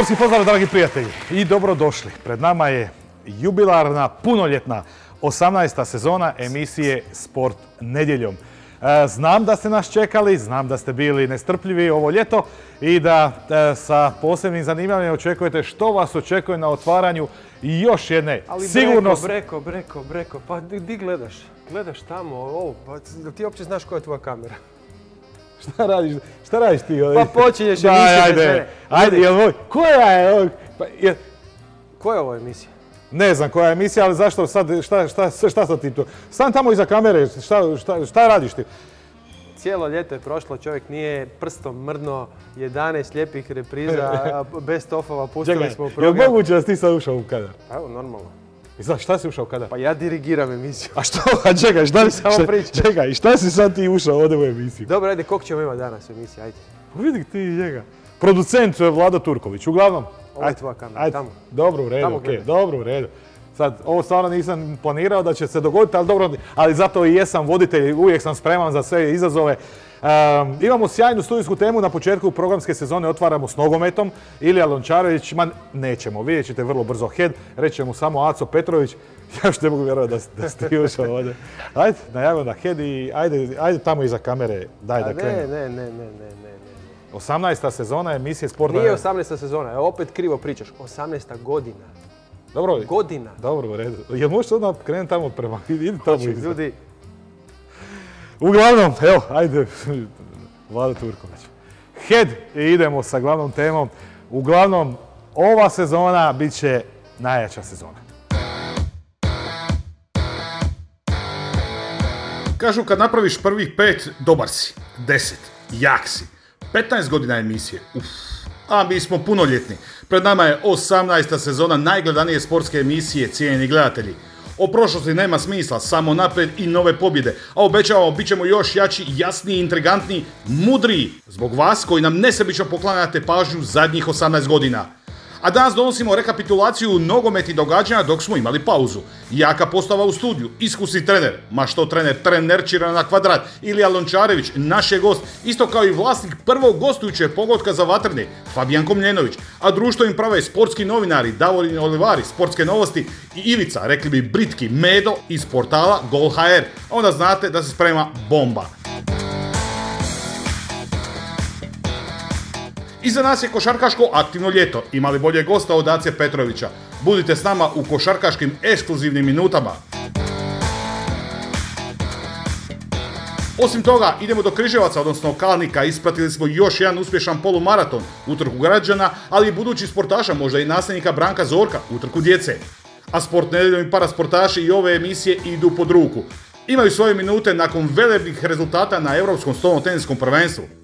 Sportski pozdrav, dragi prijatelji, i dobrodošli. Pred nama je jubilarna, punoljetna 18. sezona emisije Sport nedjeljom. E, znam da ste nas čekali, znam da ste bili nestrpljivi ovo ljeto i da e, sa posebnim zanimanjem očekujete što vas očekuje na otvaranju još jedne. Ali Sigurno... breko, breko, breko, breko, pa di, di gledaš? Gledaš tamo, ovo, pa ti uopće znaš koja je tvoja kamera? Šta radiš? Šta radiš ti? ovdje? Pa počinješ Daj, emisiju bez Ajde, ajde, jel moj? Koja je? ovo? Pa, jel- Koja je ovo emisija? Ne znam koja je emisija, ali zašto sad, šta, šta, šta sad ti tu? Stan tamo iza kamere, šta, šta, šta radiš ti? Cijelo ljeto je prošlo, čovjek nije prstom mrdno 11 lijepih repriza, a best offova pustili Čekaj, smo u program. moguće da si ti sad ušao u kadar? Pa Evo, normalno. I sad, šta si ušao u kadar? Pa ja dirigiram emisiju. A što? A čekaj, šta, samo šta- pričaj. čekaj, šta si sad ti ušao ovdje u emisiju? Dobro, ajde, kog ćemo imati danas u emisiji, ajde. Pa vidi ti njega. Producent je Vlado Turković, uglavnom. Ovo je tvoja kamera, tamo. Dobro, u redu, Tamo okej, dobro, u redu. Sad, ovo stvarno nisam planirao da će se dogoditi, ali dobro, ali zato i jesam voditelj, uvijek sam spreman za sve izazove. Ehm, imamo sjajnu studijsku temu, na početku programske sezone otvaramo s nogometom. Ilija Lončarević, ma nećemo, vidjet ćete vrlo brzo head, reći mu samo Aco Petrović. Ja još ne mogu vjerovati da, da ste ušao ovdje. Ajde, najavimo na head i ajde, ajde tamo iza kamere, daj A da ne, krenemo. ne, ne, ne, ne, ne, ne. 18. sezona emisije Sporta. Nije 18. sezona, opet krivo pričaš. 18. godina. Dobro, Godina. dobro, u redu. Jel možeš odmah krenuti tamo prema, idi tamo iza. ljudi, Uglavnom, evo, ajde, Vlada Turković. Head i idemo sa glavnom temom. Uglavnom, ova sezona bit će najjača sezona. Kažu kad napraviš prvih pet, dobar si. Deset, jak si. 15 godina emisije, uf. A mi smo punoljetni. Pred nama je 18. sezona najgledanije sportske emisije, cijenjeni gledatelji. O prošlosti nema smisla, samo napred i nove pobjede. A obećavamo, bit ćemo još jači, jasniji, intrigantniji, mudriji. Zbog vas koji nam nesebično poklanjate pažnju zadnjih 18 godina. A danas donosimo rekapitulaciju nogometnih događanja dok smo imali pauzu. Jaka postava u studiju, iskusni trener, ma što trener, trenerčira na kvadrat, Ilija Lončarević, naš je gost, isto kao i vlasnik prvog gostujućeg pogotka za vatrne, Fabijan Komljenović, a društvo im prave sportski novinari, Davorin Olivari, sportske novosti i Ivica, rekli bi Britki Medo iz portala Gol.hr. Onda znate da se sprema bomba. Iza nas je košarkaško aktivno ljeto. Imali bolje gosta od Ace Petrovića. Budite s nama u košarkaškim ekskluzivnim minutama. Osim toga, idemo do Križevaca, odnosno Kalnika. Ispratili smo još jedan uspješan polumaraton, utrku građana, ali i budućih sportaša, možda i nasljednika Branka Zorka, utrku djece. A sport nedeljom i parasportaši i ove emisije idu pod ruku. Imaju svoje minute nakon velebnih rezultata na Europskom stolnom teniskom prvenstvu.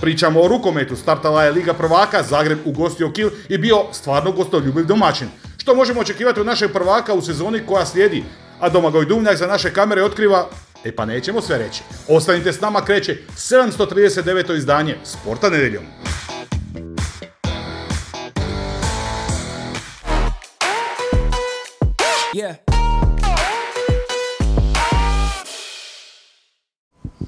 Pričamo o rukometu, startala je Liga prvaka, Zagreb ugostio Kil i bio stvarno gostoljubiv domaćin. Što možemo očekivati od našeg prvaka u sezoni koja slijedi? A Domagoj Duvnjak za naše kamere otkriva... E pa nećemo sve reći. Ostanite s nama, kreće 739. izdanje Sporta nedeljom. Yeah.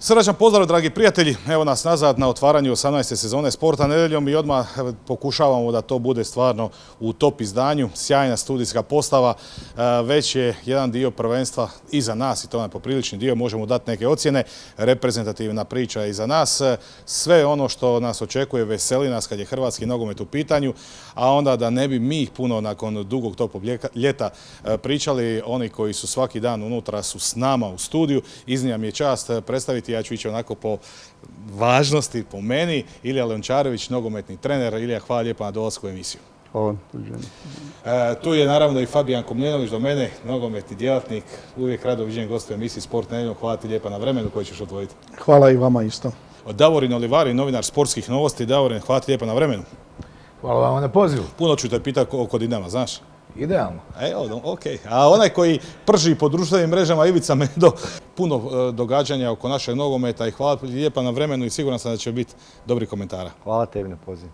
Srdačan pozdrav, dragi prijatelji. Evo nas nazad na otvaranju 18. sezone Sporta nedeljom i odmah pokušavamo da to bude stvarno u top izdanju. Sjajna studijska postava. E, Već je jedan dio prvenstva iza nas i to je poprilični dio. Možemo dati neke ocjene. Reprezentativna priča iza nas. E, Sve ono što nas očekuje veseli nas kad je hrvatski nogomet u pitanju. A onda da ne bi mi puno nakon dugog topog ljeta e, pričali, oni koji su svaki dan unutra su s nama u studiju. Iznimna mi je čast e, predstaviti, ja ću ići onako po važnosti, po meni, Ilija Lončarević, nogometni trener. Ilija, hvala lijepo na dolasku u emisiju. Hvala. E, tu je naravno i Fabijan Komljenović do mene, nogometni djelatnik, uvijek rado viđen gost u emisiji Sport nedeljom. Hvala ti lijepa na vremenu koji ćeš odvojiti. Hvala i vama isto. Davorin Olivari, novinar sportskih novosti. Davorin, hvala ti lijepa na vremenu. Hvala vam na pozivu. Puno ću te pitati oko Dinama, znaš? Idealno. Evo, ok. A onaj koji prži po društvenim mrežama Ivica Medo, puno e, događanja oko našeg nogometa i hvala lijepa na vremenu i siguran sam da će biti dobri komentara. Hvala tebi na pozivu.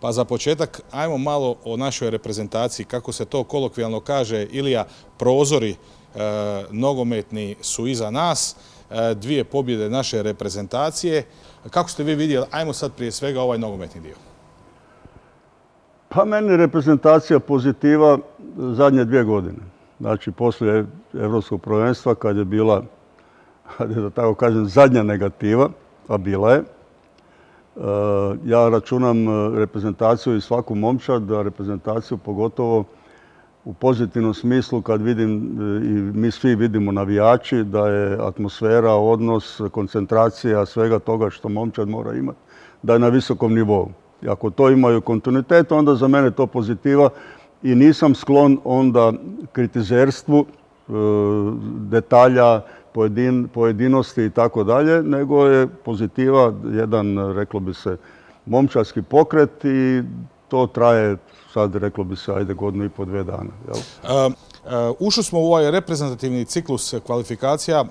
Pa za početak, ajmo malo o našoj reprezentaciji, kako se to kolokvijalno kaže, Ilija, prozori e, nogometni su iza nas. e, dvije pobjede naše reprezentacije. Kako ste vi vidjeli, ajmo sad prije svega ovaj nogometni dio. Pa meni reprezentacija pozitiva zadnje dvije godine. Znači, poslije Evropskog prvenstva, kad je bila, da tako kažem, zadnja negativa, a bila je, e, ja računam e, reprezentaciju i svaku momčad, da reprezentaciju pogotovo u pozitivnom smislu kad vidim e, i mi svi vidimo navijači da je atmosfera, odnos, koncentracija svega toga što momčad mora imati, da je na visokom nivou. Ako to imaju kontinuitet, onda za mene to pozitiva i nisam sklon onda kritizerstvu, e, detalja, pojedinosti i tako dalje, nego je pozitiva jedan, reklo bi se, momčarski pokret i to traje sad, reklo bi se, ajde godinu i po dve dana. E, e, ušli smo u ovaj reprezentativni ciklus kvalifikacija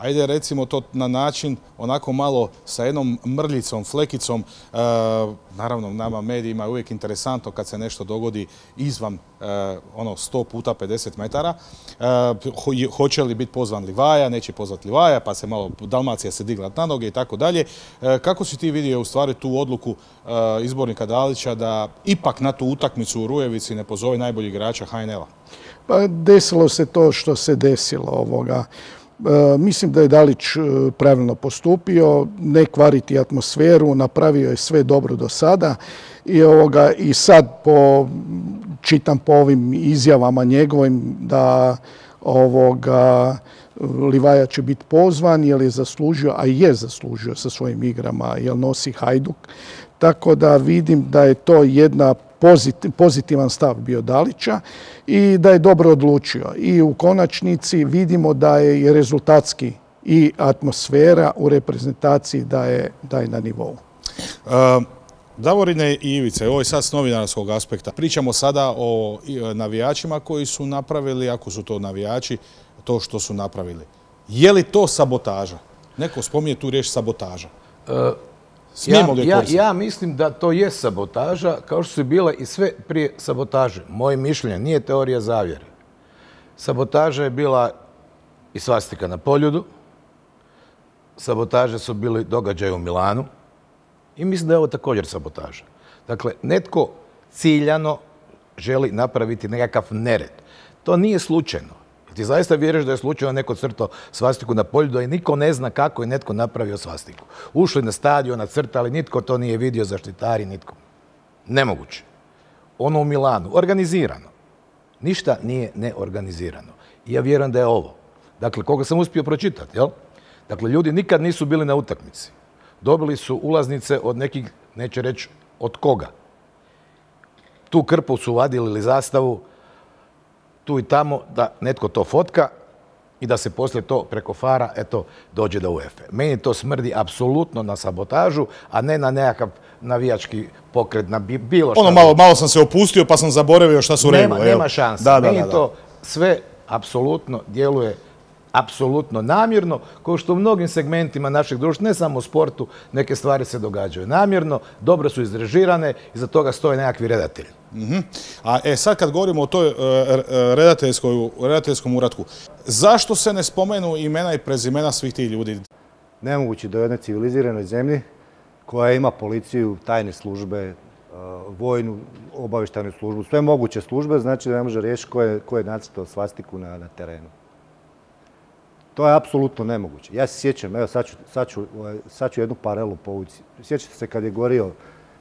ajde recimo to na način onako malo sa jednom mrljicom, flekicom. E, naravno, nama medijima je uvijek interesantno kad se nešto dogodi izvan e, ono 100 puta 50 metara. E, hoće li biti pozvan Livaja, neće pozvati Livaja, pa se malo Dalmacija se digla na noge i tako dalje. Kako si ti vidio u stvari tu odluku izbornika Dalića da ipak na tu utakmicu u Rujevici ne pozove najbolji igrača HNL-a? Pa desilo se to što se desilo ovoga. E, mislim da je Dalić e, pravilno postupio, ne kvariti atmosferu, napravio je sve dobro do sada i, ovoga, i sad po, čitam po ovim izjavama njegovim da ovoga, Livaja će biti pozvan jer je zaslužio, a je zaslužio sa svojim igrama jer nosi Hajduk. Tako da vidim da je to jedna pozitivan stav bio Dalića i da je dobro odlučio. I u konačnici vidimo da je i rezultatski i atmosfera u reprezentaciji da je, da je na nivou. Uh, Davorine i Ivice, ovo je sad s novinarskog aspekta. Pričamo sada o navijačima koji su napravili, ako su to navijači, to što su napravili. Je li to sabotaža? Neko spominje tu riječ sabotaža. Uh, ja, ja, mislim da to je sabotaža, kao što su bile i sve prije sabotaže. Moje mišljenje, nije teorija zavjere. Sabotaža je bila i svastika na poljudu, sabotaže su bili događaj u Milanu i mislim da je ovo također sabotaža. Dakle, netko ciljano želi napraviti nekakav nered. To nije slučajno. Ti zaista vjeruješ da je slučajno neko crto svastiku na polju, i niko ne zna kako je netko napravio svastiku. Ušli na stadion, nacrtali, nitko to nije vidio, zaštitari, nitko. Nemoguće. Ono u Milanu, organizirano. Ništa nije neorganizirano. I ja vjerujem da je ovo. Dakle, koga sam uspio pročitati, jel? Dakle, ljudi nikad nisu bili na utakmici. Dobili su ulaznice od nekih, neće reći od koga. Tu krpu su vadili ili zastavu, tu i tamo da netko to fotka i da se poslije to preko fara eto, dođe do UEFA. Meni to smrdi apsolutno na sabotažu, a ne na nekakav navijački pokret, na bilo što. Ono malo, malo sam se opustio pa sam zaboravio šta su Nema, nema šanse. Da, Meni to sve apsolutno djeluje apsolutno namjerno, kao što u mnogim segmentima našeg društva, ne samo u sportu, neke stvari se događaju namjerno, dobro su izrežirane i za toga stoje nekakvi redatelji. Mhm. A e, sad kad govorimo o toj e, redateljskom uratku, zašto se ne spomenu imena i prezimena svih tih ljudi? Nemoguće da u jednoj civiliziranoj zemlji koja ima policiju, tajne službe, e, vojnu, obavještajnu službu, sve moguće službe, znači da ne može riješiti ko je, ko je svastiku na, terenu. To je apsolutno nemoguće. Ja se sjećam, evo sad ću, sad ću, ovaj, jednu parelu povući. Sjećate se kad je gorio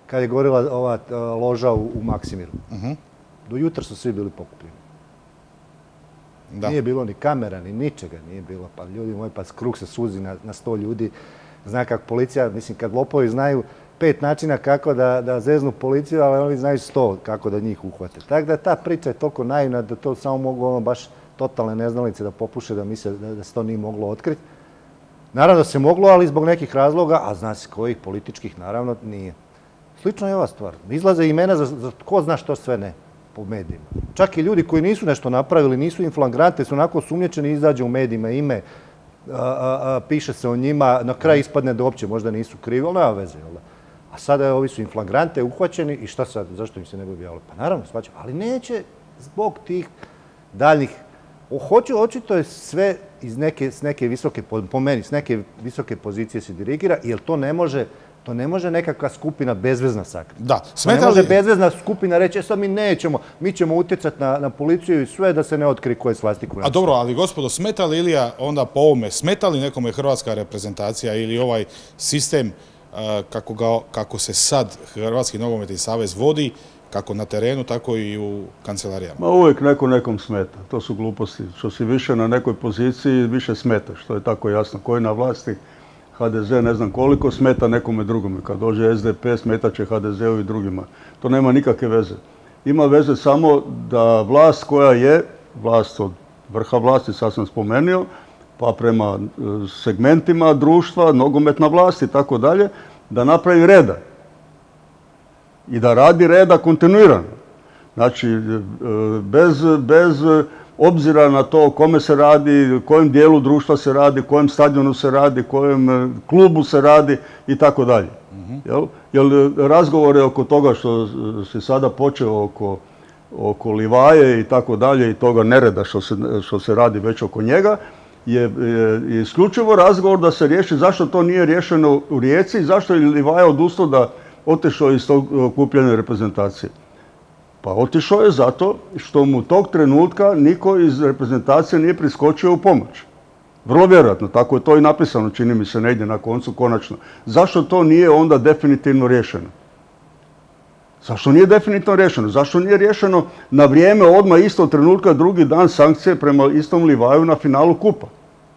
kad je gorila ova e, loža u, Maksimiru. Mhm. Do jutra su svi bili pokupljeni. Nije bilo ni kamera, ni ničega nije bilo. Pa ljudi moji, pa krug se suzi na, sto ljudi. Zna kako policija, mislim, kad lopovi znaju pet načina kako da, da zeznu policiju, ali oni znaju sto kako da njih uhvate. Tako da ta priča je toliko naivna da to samo mogu ono baš totalne neznalice da popuše da misle da, da se to nije moglo otkriti. Naravno da se moglo, ali zbog nekih razloga, a zna se kojih političkih, naravno, nije. Slično je ova stvar. Izlaze imena za, za ko zna što sve ne po medijima. Čak i ljudi koji nisu nešto napravili, nisu inflagrante, su onako sumnječeni, izađe u medijima ime, piše se o njima, na kraju ispadne da uopće možda nisu krivi, ali nema veze. A sada ovi su inflagrante, uhvaćeni i šta sad, zašto im se ne bi objavili? Pa naravno, svađa, ali neće zbog tih daljnih hoću, očito je sve iz neke, s neke visoke, po meni, s neke visoke pozicije se dirigira, jer to ne može to ne može nekakva skupina bezvezna sakriti. Da, To ne može bezvezna skupina reći, e sad mi nećemo, mi ćemo utjecati na, na policiju i sve da se ne otkri ko je svastiku. A dobro, ali gospodo, smeta li Ilija onda po ovome, smeta li nekome hrvatska reprezentacija ili ovaj sistem a, kako, ga, kako se sad Hrvatski nogometni savez vodi, kako na terenu, tako i u kancelarijama? Ma uvijek neko nekom smeta. To su gluposti. Što si više na nekoj poziciji, više smeta. Što je tako jasno. Ko je na vlasti, HDZ ne znam koliko, smeta nekome drugome. Kad dođe SDP, smetat će HDZ-u i drugima. To nema nikakve veze. Ima veze samo da vlast koja je, vlast od vrha vlasti, sad sam spomenuo, pa prema e, segmentima društva, nogometna vlast i tako dalje, da napravi reda i da radi reda kontinuirano. Znači, e, bez, bez obzira na to kome se radi, kojem dijelu društva se radi, kojem stadionu se radi, kojem e, klubu se radi i tako dalje. Jer razgovore oko toga što se sada počeo oko, oko Livaje i tako dalje i toga nereda što se, što se radi već oko njega, je, isključivo razgovor da se riješi zašto to nije riješeno u Rijeci i zašto je Livaja odustao da otišao iz tog okupljene reprezentacije. Pa otišao je zato što mu tog trenutka niko iz reprezentacije nije priskočio u pomoć. Vrlo vjerojatno, tako je to i napisano, čini mi se negdje na koncu, konačno. Zašto to nije onda definitivno riješeno? Zašto nije definitivno riješeno? Zašto nije riješeno na vrijeme, odmah istog trenutka, drugi dan sankcije prema istom Livaju na finalu kupa?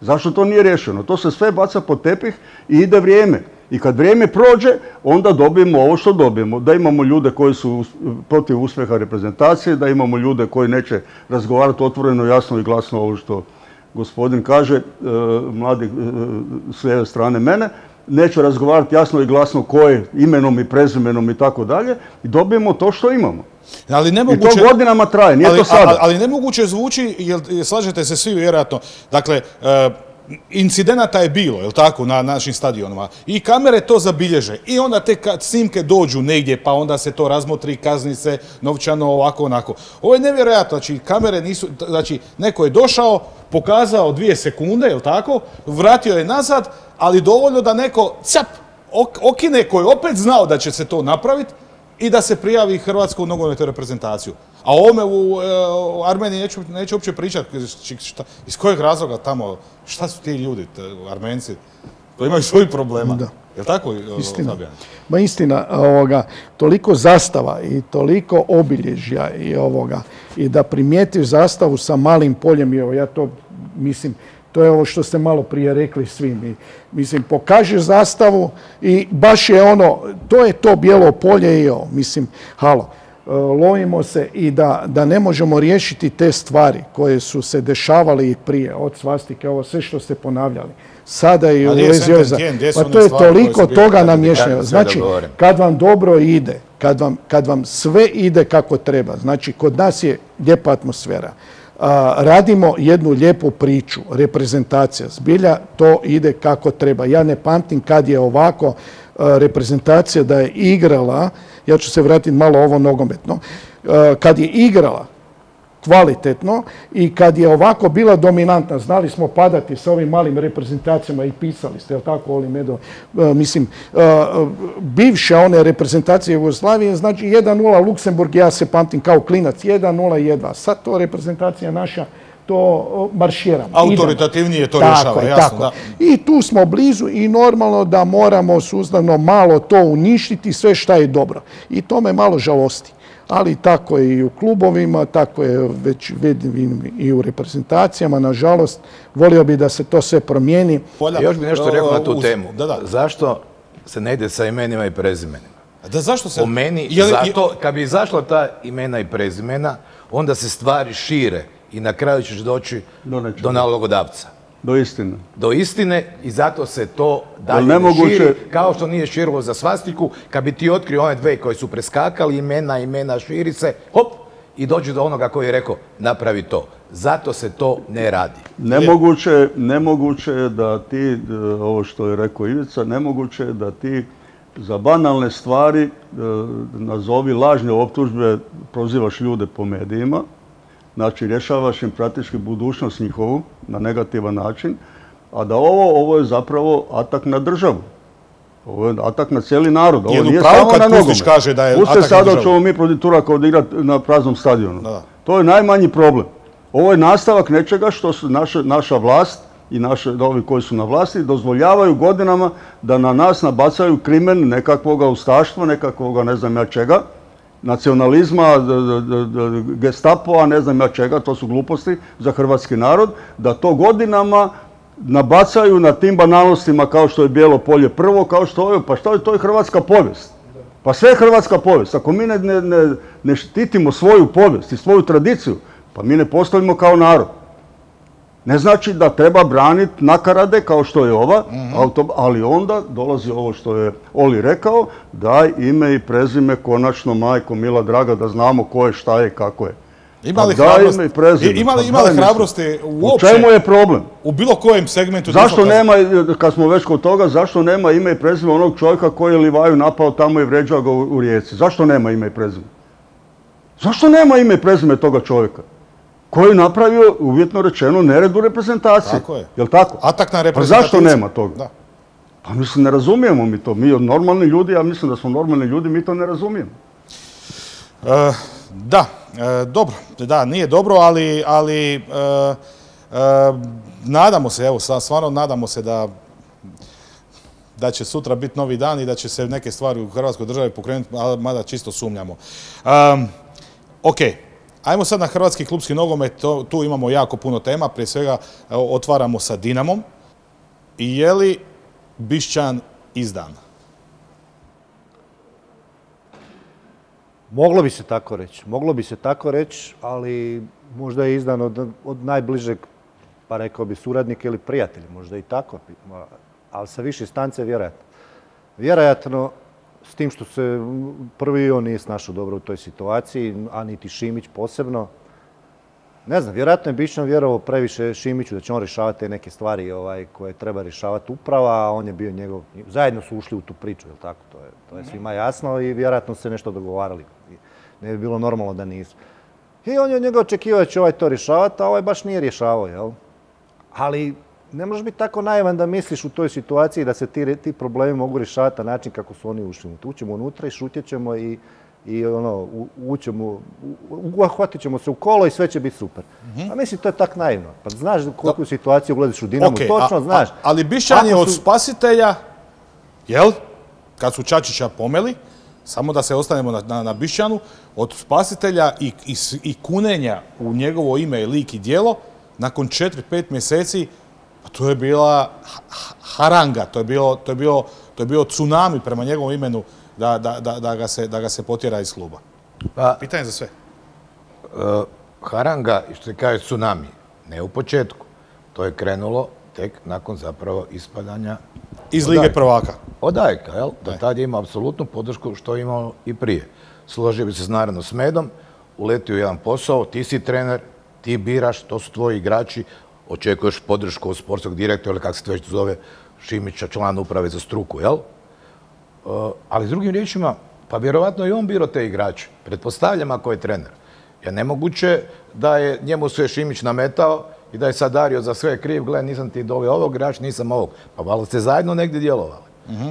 Zašto to nije riješeno? To se sve baca pod tepih i ide vrijeme. I kad vrijeme prođe, onda dobijemo ovo što dobijemo. Da imamo ljude koji su protiv uspjeha reprezentacije, da imamo ljude koji neće razgovarati otvoreno, jasno i glasno ovo što gospodin kaže, e, mladi e, s lijeve strane mene, neće razgovarati jasno i glasno ko je imenom i prezimenom i tako dalje i dobijemo to što imamo. Ali I nemoguće... to godinama traje, nije ali, to sada. a- ali nemoguće zvuči, jer slažete se svi vjerojatno, dakle, e, incidenata je bilo, jel tako, na našim stadionima. I kamere to zabilježe. I onda te snimke dođu negdje, pa onda se to razmotri, kazni se novčano, ovako, onako. Ovo je nevjerojatno, znači kamere nisu, znači neko je došao, pokazao dvije sekunde, jel tako, vratio je nazad, ali dovoljno da neko, cap, ok- okine koji je opet znao da će se to napraviti, i da se prijavi Hrvatsku nogometnu reprezentaciju. A o ovome u, e, u Armeniji neću, neću uopće pričati. Iz kojeg razloga tamo, šta su ti ljudi, Armenci, koji imaju svojih problema. Da. Jel tako, Istina. Fabijan? Ma istina, ovoga, toliko zastava i toliko obilježja i ovoga, i da primijetiš zastavu sa malim poljem, i evo ja to mislim, to je ovo što ste malo prije rekli svi mi. Mislim, pokažeš zastavu i baš je ono, to je to bijelo polje i ovo, mislim, halo. e, Lovimo se i da, da ne možemo riješiti te stvari koje su se dešavale i prije, od svastike, ovo sve što ste ponavljali. Sada i A u je vezi Pa to je toliko toga se Znači, kad vam dobro ide, kad vam, kad vam sve ide kako treba, znači kod nas je lijepa atmosfera, radimo jednu lijepu priču, reprezentacija, zbilja to ide kako treba. Ja ne pamtim kad je ovako reprezentacija da je igrala, ja ću se vratiti malo ovo nogometno, kad je igrala kvalitetno i kad je ovako bila dominantna, znali smo padati sa ovim malim reprezentacijama i pisali ste, jel tako, Oli Medo, E, mislim, e, bivše one reprezentacije Jugoslavije, znači 1-0 Luksemburg, ja se pamtim kao klinac, 1-0 jedva. Sad to reprezentacija naša, to marširamo. Autoritativnije to Tako rješava, je, jasno, tako. da. I tu smo blizu i normalno da moramo sustavno malo to uništiti, sve šta je dobro. I to me malo žalosti. Ali tako je i u klubovima, tako je već vidim i u reprezentacijama, nažalost. Volio bi da se to sve promijeni. Polja, Još bi nešto rekao na tu uz- temu. Da, da. Zašto se ne ide sa imenima i prezimenima? Da, zašto se... Po meni, Je li- je- zato, kad bi izašla ta imena i prezimena, onda se stvari šire i na kraju ćeš doći do nalogodavca. Do istine. Do istine i zato se to dalje ne nemoguće- širi, kao što nije širilo za svastiku, kad bi ti otkrio one dve koji su preskakali, imena, imena, širi se, hop, i dođe do onoga koji je rekao, napravi to. Zato se to ne radi. Nemoguće, nemoguće je da ti, e, ovo što je rekao Ivica, nemoguće je da ti za banalne stvari, e, nazovi lažne optužbe, prozivaš ljude po medijima, znači rješavaš im praktički budućnost njihovu na negativan način, a da ovo, ovo je zapravo atak na državu. Ovo je atak na cijeli narod. Ovo Jel u nije pravu samo kad na Pustić kaže da je Puste atak na sada državu? ćemo mi protiv Turaka odigrati na praznom stadionu. Da. To je najmanji problem. Ovo je nastavak nečega što su naše, naša vlast i naše, ovi koji su na vlasti dozvoljavaju godinama da na nas nabacaju krimen nekakvoga ustaštva, nekakvoga ne znam ja čega, nacionalizma, gestapoa, ne znam ja čega, to su gluposti za hrvatski narod, da to godinama nabacaju na tim banalnostima kao što je Bijelo polje prvo, kao što je, pa što je, to je hrvatska povijest. Pa sve je hrvatska povijest. Ako mi ne, ne, ne, štitimo svoju povijest i svoju tradiciju, pa mi ne postojimo kao narod. Ne znači da treba braniti nakarade kao što je ova, auto- ali onda dolazi ovo što je Oli rekao, daj ime i prezime konačno, majko Mila Draga, da znamo ko je, šta je kako je. Ima li hrabrosti, ima li, ima li hrabrosti U uopće čemu je problem? u bilo kojem segmentu? Zašto nema, kad smo već kod toga, zašto nema ime i prezime onog čovjeka koji je Livaju napao tamo i vređao ga u, u Rijeci? Zašto nema ime i prezime? Zašto nema ime i prezime toga čovjeka? Koji je napravio, uvjetno rečeno, nered u reprezentaciji. Tako je. Jel tako? Atak na Pa reprezentativce. zašto nema toga? Da. Pa mislim, ne razumijemo mi to. Mi od normalni ljudi, ja mislim da smo normalni ljudi, mi to ne razumijemo. E, da, e, dobro, da, nije dobro, ali, ali e, nadamo se, evo, stvarno nadamo se da da će sutra biti novi dan i da će se neke stvari u Hrvatskoj državi pokrenuti, mada čisto sumnjamo. Um, ok, ajmo sad na hrvatski klubski nogomet, tu imamo jako puno tema, prije svega otvaramo sa Dinamom. I je li Bišćan izdan? Moglo bi se tako reći, moglo bi se tako reći, ali možda je izdan od, od najbližeg, pa rekao bi suradnika ili prijatelja, možda i tako, ali sa više stance vjerojatno. Vjerojatno, s tim što se prvi on nije snašao dobro u toj situaciji, a niti Šimić posebno. Ne znam, vjerojatno je Bišćan vjerovao previše Šimiću da će on rješavati te neke stvari ovaj, koje treba rješavati uprava, a on je bio njegov, zajedno su ušli u tu priču, jel tako? To je, to je svima jasno i vjerojatno se nešto dogovarali. Ne bi bilo normalno da nisu. I on je od njega očekivao da će ovaj to rješavati, a ovaj baš nije rješavao, jel? Ali ne možeš biti tako naivan da misliš u toj situaciji da se ti, ti problemi mogu rješavati na način kako su oni ušli. Ućemo unutra i šutjet ćemo i, i ono, ućemo, u- uhvatit ćemo se u kolo i sve će biti super. A mislim, to je tak naivno. Pa znaš koliko situaciju ulaziš u Dinamo, točno a- znaš. a- ali Bišćan je od spasitelja, jel? Kad su Čačića pomeli, samo da se ostanemo na, na, na Bišćanu, od spasitelja i, i, i kunenja u njegovo ime, lik i djelo, nakon 4-5 mjeseci, pa to je bila ha- ha- haranga, to je, bilo, to, je bilo, to je bio tsunami prema njegovom imenu da, da, da, da, ga se, da ga se potjera iz kluba. Pa, Pitanje za sve. haranga, što se kaže tsunami, ne u početku. To je krenulo tek nakon zapravo ispadanja Iz Lige Ajka. prvaka. Od Ajka, jel? Da tad je imao apsolutnu podršku što je imao i prije. Složio bi se naravno s Medom, uletio jedan posao, ti si trener, ti biraš, to su tvoji igrači, očekuješ podršku od sportskog direktora ili kako se to već zove, Šimića, člana uprave za struku, jel? Uh, ali s drugim riječima, pa vjerovatno i on birao te igrače. Pretpostavljam ako je trener. Jer nemoguće da je njemu sve Šimić nametao i da je sad Dario za sve kriv, gle, nisam ti doveo ovog igrača, nisam ovog. Pa valjda ste zajedno negdje djelovali.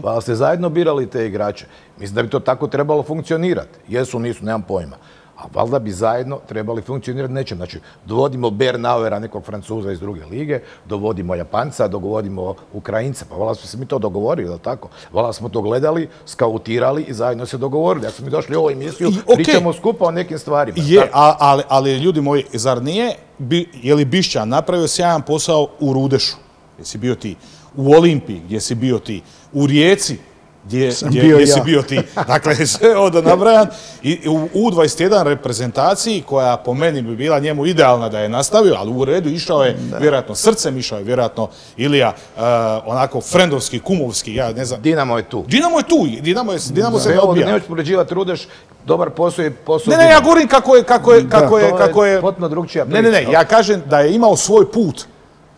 Valjda ste zajedno birali te igrače. Mislim da bi to tako trebalo funkcionirati. Jesu, nisu, nemam pojma. A valjda bi zajedno trebali funkcionirati nečem. Znači, dovodimo Bernauera, nekog Francuza iz druge lige, dovodimo Japanca, dovodimo Ukrajinca. Pa valjda smo se mi to dogovorili, jel tako? Valjda smo to gledali, skautirali i zajedno se dogovorili. Ako smo mi došli u ovu emisiju, pričamo skupa o nekim stvarima. Je, a- ali, ali ljudi moji, zar nije, bi, je li Bišćan napravio sjajan posao u Rudešu, gdje si bio ti, u Olimpiji, gdje si bio ti, u Rijeci, gdje, Sam gdje, bio gdje si ja. bio ti. Dakle, sve ovdje nabrajan. I u U21 reprezentaciji, koja po meni bi bila njemu idealna da je nastavio, ali u redu išao je, vjerojatno srcem išao je, vjerojatno Ilija, uh, onako frendovski, kumovski, ja ne znam. Dinamo je tu. Dinamo je tu, Dinamo, je, Dinamo se ne ovo odbija. ne možeš poređivati Rudeš, dobar posao je posao. Ne, ne, ja govorim kako je, kako je, kako je, je kako je... potpuno drugčija Ne, ne, ne, ja kažem da je imao svoj put.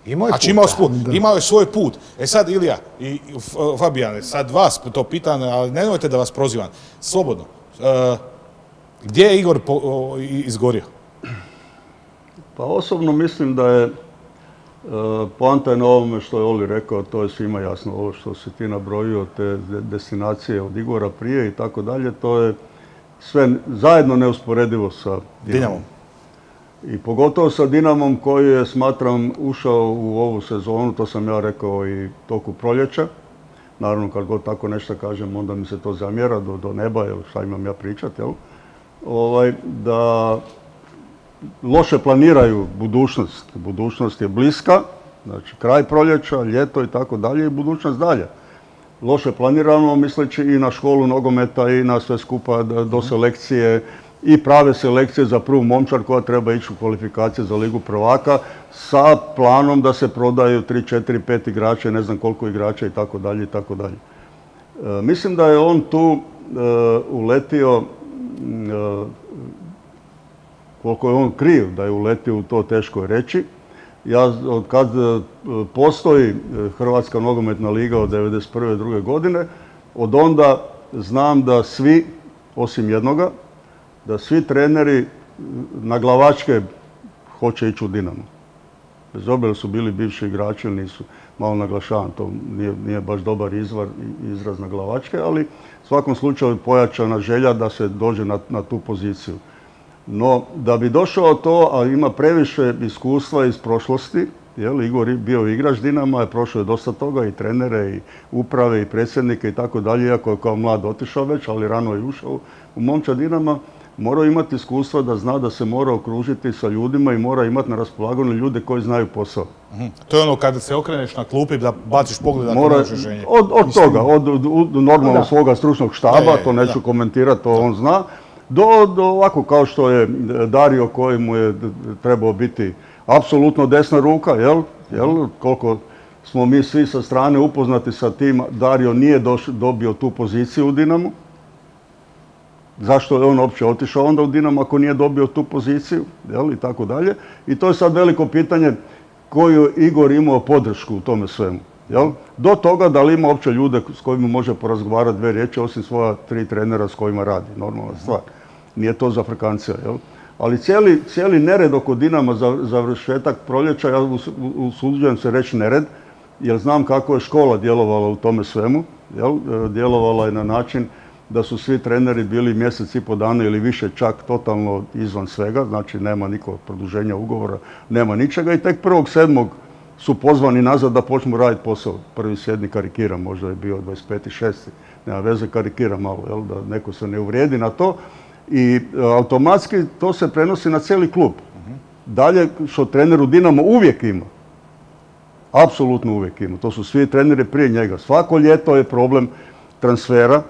Imao je Znači imao, imao je svoj put. E sad Ilija i Fabijane, sad vas to pitam, ali nemojte da vas prozivam. Slobodno. E, gdje je Igor po- o, i- izgorio? Pa osobno mislim da je e, poanta je na ovome što je Oli rekao, to je svima jasno, ovo što si ti nabrojio, te destinacije od Igora prije i tako dalje, to je sve zajedno neusporedivo sa Dinamom. I pogotovo sa Dinamom koji je, smatram, ušao u ovu sezonu, to sam ja rekao i toku proljeća. Naravno, kad god tako nešto kažem, onda mi se to zamjera do, do neba, jel, šta imam ja pričati, jel? Ovaj, da loše planiraju budućnost. Budućnost je bliska, znači kraj proljeća, ljeto i tako dalje i budućnost dalje. Loše planiramo misleći i na školu nogometa i na sve skupa do selekcije i prave selekcije za prvu momčar koja treba ići u kvalifikacije za Ligu prvaka sa planom da se prodaju 3, 4, 5 igrača, ne znam koliko igrača i tako dalje i tako dalje. E, mislim da je on tu e, uletio e, koliko je on kriv da je uletio u to teško reći. Ja od kad postoji Hrvatska nogometna liga od 1991. druge godine, od onda znam da svi, osim jednoga, da svi treneri na glavačke hoće ići u Dinamo. Bez obzira su bili bivši igrači ili nisu, malo naglašavam, to nije, baš dobar izvar, izraz na glavačke, ali u svakom slučaju pojačana želja da se dođe na, tu poziciju. No, da bi došao to, a ima previše iskustva iz prošlosti, jel, Igor bio igrač Dinama, je prošao je dosta toga, i trenere, i uprave, i predsjednike i tako dalje, iako je kao mlad otišao već, ali rano je ušao u momča Dinama, mora imati iskustva da zna da se mora okružiti sa ljudima i mora imati na raspolaganju ljude koji znaju posao. Mhm. To je ono kada se okreneš na klupi da baciš pogled na mora, Od, od toga, od, normalno svoga stručnog štaba, to neću komentirati, to on zna, do, do ovako kao što je Dario koji mu je trebao biti apsolutno desna ruka, jel? jel? Koliko smo mi svi sa strane upoznati sa tim, Dario nije dobio tu poziciju u Dinamu, zašto je on uopće otišao onda u Dinamo ako nije dobio tu poziciju, jel, i tako dalje. I to je sad veliko pitanje koju Igor imao podršku u tome svemu. Jel? Do toga da li ima uopće ljude s kojima može porazgovarati dve riječi osim svoja tri trenera s kojima radi. Normalna stvar. Nije to za frekancija. Jel? Ali cijeli, nered oko Dinama za završetak proljeća, ja usuđujem se reći nered, jer znam kako je škola djelovala u tome svemu. E, djelovala je na način da su svi treneri bili mjesec i po dana ili više čak totalno izvan svega, znači nema nikog produženja ugovora, nema ničega i tek prvog sedmog su pozvani nazad da počnu raditi posao. Prvi sedmi karikira, možda je bio 25. nema veze, karikira malo, jel, da neko se ne uvrijedi na to. I e, automatski to se prenosi na cijeli klub. Dalje, što trener u Dinamo uvijek ima, apsolutno uvijek ima, to su svi treneri prije njega. Svako ljeto je problem transfera,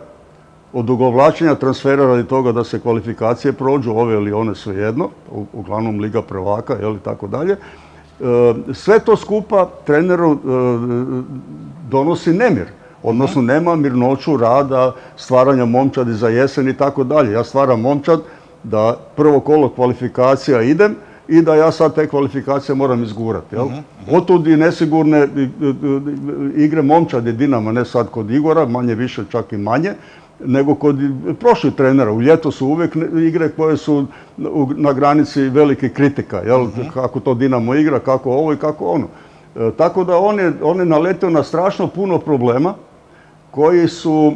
odugovlačenja transfera radi toga da se kvalifikacije prođu, ove ili one svejedno, uglavnom Liga prvaka, jel, tako dalje. E, sve to skupa treneru e, donosi nemir, odnosno nema mirnoću rada, stvaranja momčadi za jesen i tako dalje. Ja stvaram momčad da prvo kolo kvalifikacija idem, i da ja sad te kvalifikacije moram izgurati. Jel? Otud i nesigurne igre momčadi Dinama, ne sad kod Igora, manje više čak i manje, nego kod prošlih trenera. U ljeto su uvijek igre koje su na granici velike kritika. Jel? Mhm. Kako to Dinamo igra, kako ovo i kako ono. E, tako da on je, on je naletio na strašno puno problema koji su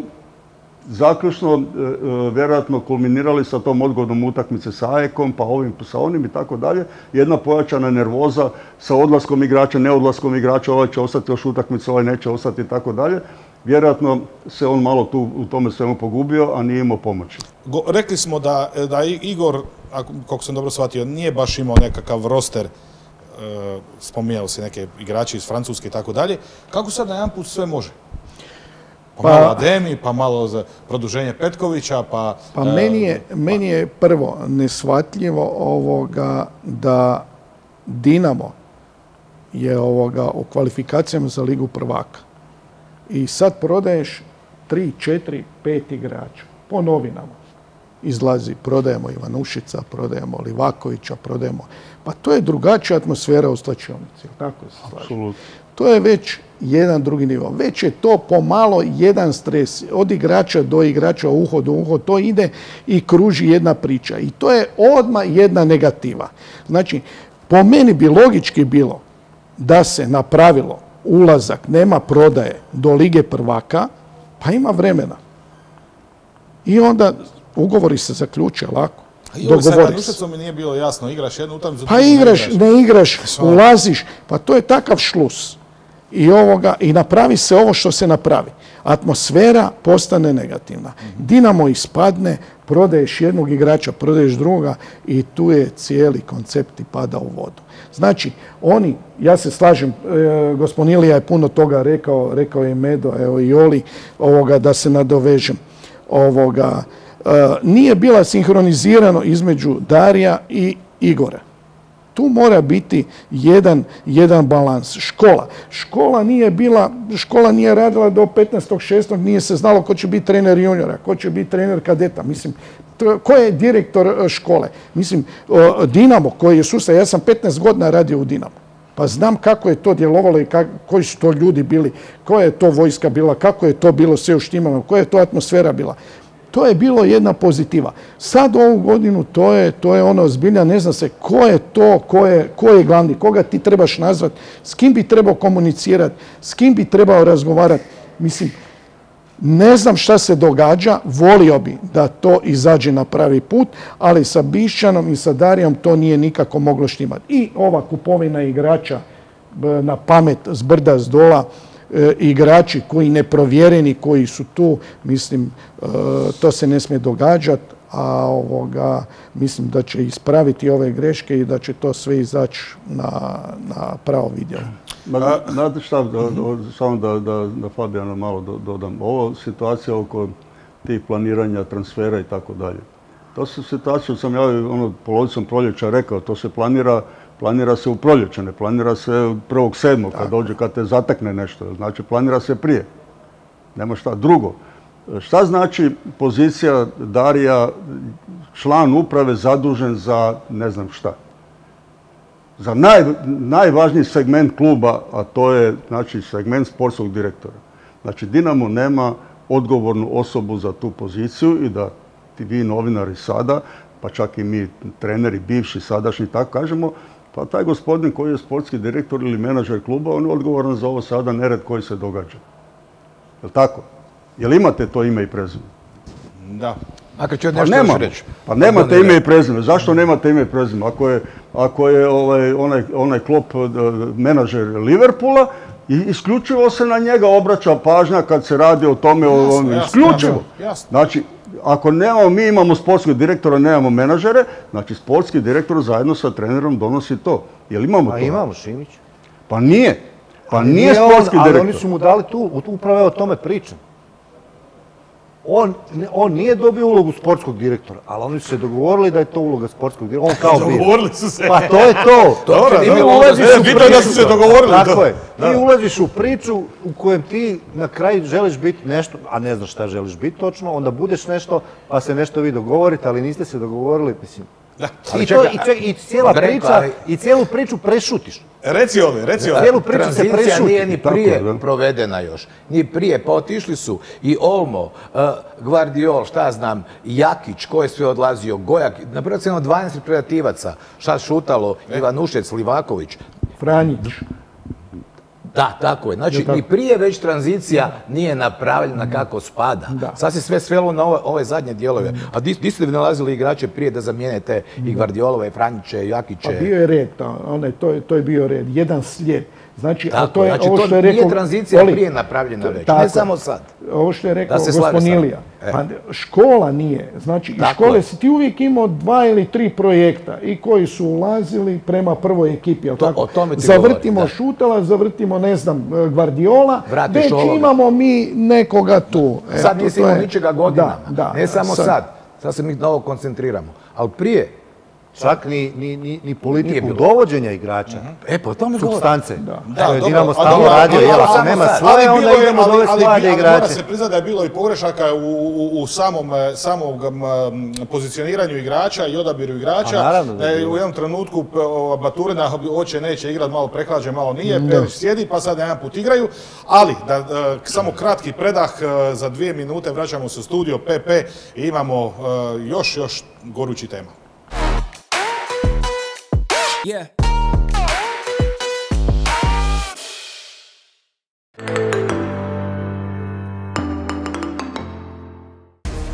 zaključno e, e, vjerojatno kulminirali sa tom odgodom utakmice sa Ajekom, pa ovim, sa onim i tako dalje. Jedna pojačana nervoza sa odlaskom igrača, neodlaskom igrača, ovaj će ostati još utakmice, ovaj neće ostati i tako dalje vjerojatno se on malo tu u tome svemu pogubio, a nije imao pomoći. rekli smo da, da Igor, kako sam dobro shvatio, nije baš imao nekakav roster, e, spominjao se neke igrači iz Francuske i tako dalje. Kako sad na jedan put sve može? Pa, pa malo Ademi, pa malo za produženje Petkovića, pa... Pa e, meni, je, meni je prvo neshvatljivo ovoga da Dinamo je ovoga u kvalifikacijama za Ligu prvaka i sad prodaješ tri, četiri, pet igrača po novinama. Izlazi, prodajemo Ivanušica, prodajemo Livakovića, prodajemo... Pa to je drugačija atmosfera u slačionici, tako se To je već jedan drugi nivo. Već je to pomalo jedan stres. Od igrača do igrača, uho do uho, to ide i kruži jedna priča. I to je odmah jedna negativa. Znači, Po meni bi logički bilo da se napravilo ulazak, nema prodaje do Lige prvaka, pa ima vremena. I onda ugovori se zaključe lako. I Dogovori se. Mi nije bilo jasno, igraš jednu utakmicu, Pa igraš, ne igraš, ulaziš, pa to je takav šlus. I, ovoga, I napravi se ovo što se napravi. Atmosfera postane negativna. Dinamo ispadne, prodaješ jednog igrača, prodaješ druga i tu je cijeli koncept i pada u vodu. Znači, oni, ja se slažem, e, gospodin Ilija je puno toga rekao, rekao je Medo, evo i Oli, ovoga, da se nadovežem. Ovoga, e, nije bila sinhronizirano između Darija i Igora tu mora biti jedan, jedan balans. Škola. Škola nije bila, škola nije radila do 15.6. nije se znalo ko će biti trener juniora, ko će biti trener kadeta. Mislim, ko je direktor e, škole? Mislim, Dinamo koji je sustav, ja sam 15 godina radio u Dinamo. Pa znam kako je to djelovalo i koji su to ljudi bili, koja je to vojska bila, kako je to bilo sve uštimano, koja je to atmosfera bila. To je bilo jedna pozitiva. Sad ovu godinu to je, to je ono zbilja, ne zna se ko je to, ko je, ko je glavni, koga ti trebaš nazvat, s kim bi trebao komunicirati, s kim bi trebao razgovarati. Mislim, ne znam šta se događa, volio bi da to izađe na pravi put, ali sa Bišćanom i sa Darijom to nije nikako moglo štimati. I ova kupovina igrača na pamet s brda s dola, e, igrači koji neprovjereni, koji su tu, mislim, e, to se ne smije događati, a ovoga, mislim da će ispraviti ove greške i da će to sve izaći na, na pravo vidjelo. Znate šta, da, da- samo da, da, da Fabijana malo do- dodam. Ovo situacija oko tih planiranja, transfera i tako dalje. To su situacije, sam ja ono, polovicom proljeća rekao, to se planira, planira se u proljeće, ne planira se prvog sedmog, kad dođe, kad te zatekne nešto. Znači, planira se prije. Nema šta. Drugo, šta znači pozicija Darija, član uprave zadužen za ne znam šta? za naj, najvažniji segment kluba, a to je znači, segment sportskog direktora. Znači, Dinamo nema odgovornu osobu za tu poziciju i da ti vi novinari sada, pa čak i mi treneri, bivši, sadašnji, tako kažemo, pa taj gospodin koji je sportski direktor ili menadžer kluba, on je odgovoran za ovo sada nered koji se događa. Jel tako? Jel imate to ime i prezime? Da. Makar ću Pa nešto reći. Pa nemate ime i prezime. Zašto nemate ime i prezime? Ako je, ako je ovaj, onaj, onaj klop eh, menadžer Liverpoola, i isključivo se na njega obraća pažnja kad se radi o tome, o Jasno, ovom- jasno, isključivo. jasno. Znači, ako nemamo, mi imamo sportskog direktora, nemamo menadžere, znači sportski direktor zajedno sa trenerom donosi to. Jel imamo A to? imamo Šimić. Pa nije. Pa Ali nije on, sportski ali direktor. oni su mu dali tu, upravo o tome pričam. On, nije dobio ulogu sportskog direktora, ali oni su se dogovorili da je to uloga sportskog direktora. On kao bio. Dogovorili su se. Pa to je to. Dobro, Ti ulaziš u je da su se priču. dogovorili, Tako je. Ti ulaziš u priču u kojem ti na kraju želiš biti nešto, a ne znaš šta želiš biti točno, onda budeš nešto, pa se nešto vi dogovorite, ali niste se dogovorili, mislim. I, to, i, ček- i cijela Greko, priča, ali- i cijelu priču prešutiš. Reci ove, reci ove. Cijelu priču se Tranzicija prešuti. nije ni prije provedena još. Ni prije. Pa otišli su i Olmo, uh, Gvardiol, šta znam, Jakić, ko je sve odlazio, Gojak, jedno 12 reprezentativaca, šta Šutalo, Ivan Ušec, Livaković. Franjić. Da, tako je. Znači, ni prije već tranzicija nije napravljena kako spada. Sad se sve svelo na ove, ove zadnje dijelove. A di, di ste vi nalazili igrače prije da zamijenite i Gvardiolove, i Franjiće, i Jakiće? Pa bio je red, onaj, to, je, to je bio red, jedan slijed. Znači, a to je znači, ovo to što je nije rekao... tranzicija Oli, prije napravljena već, ne samo sad. Ovo što je rekao Da se slažem gospodin sa- Ilija. e. Pa škola nije. Znači, Tako škole si ti uvijek imao dva ili tri projekta i koji su ulazili prema prvoj ekipi. To- tako? o tome ti zavrtimo. Šutela, zavrtimo, ne znam, Gvardiola. Vratiš Već ovoga. imamo mi nekoga tu. E, Sad nisi imao ničega godinama. Da, da, ne samo sad. sad. Sad se mi na ovo koncentriramo. Ali prije, Čak ni, ni, ni, ni politiku dovođenja igrača. e, po tome govorim. Substance. Da. Što je Dinamo stalno radio, ali- jel, ako nema svoje, onda je- idemo ali- dovesti ali- mlade ali igrače. Mora se priznati da je bilo i pogrešaka u, u, u samom, e, samog m, pozicioniranju igrača i odabiru igrača. Pa naravno da je E, bilo. u jednom trenutku Baturina hoće, neće igrati, malo prehlađe, malo nije, Perić sjedi pa sad jedan put igraju. Ali, da, e, samo kratki predah, za dvije minute vraćamo se u studio PP i imamo još, još gorući tema. Yeah.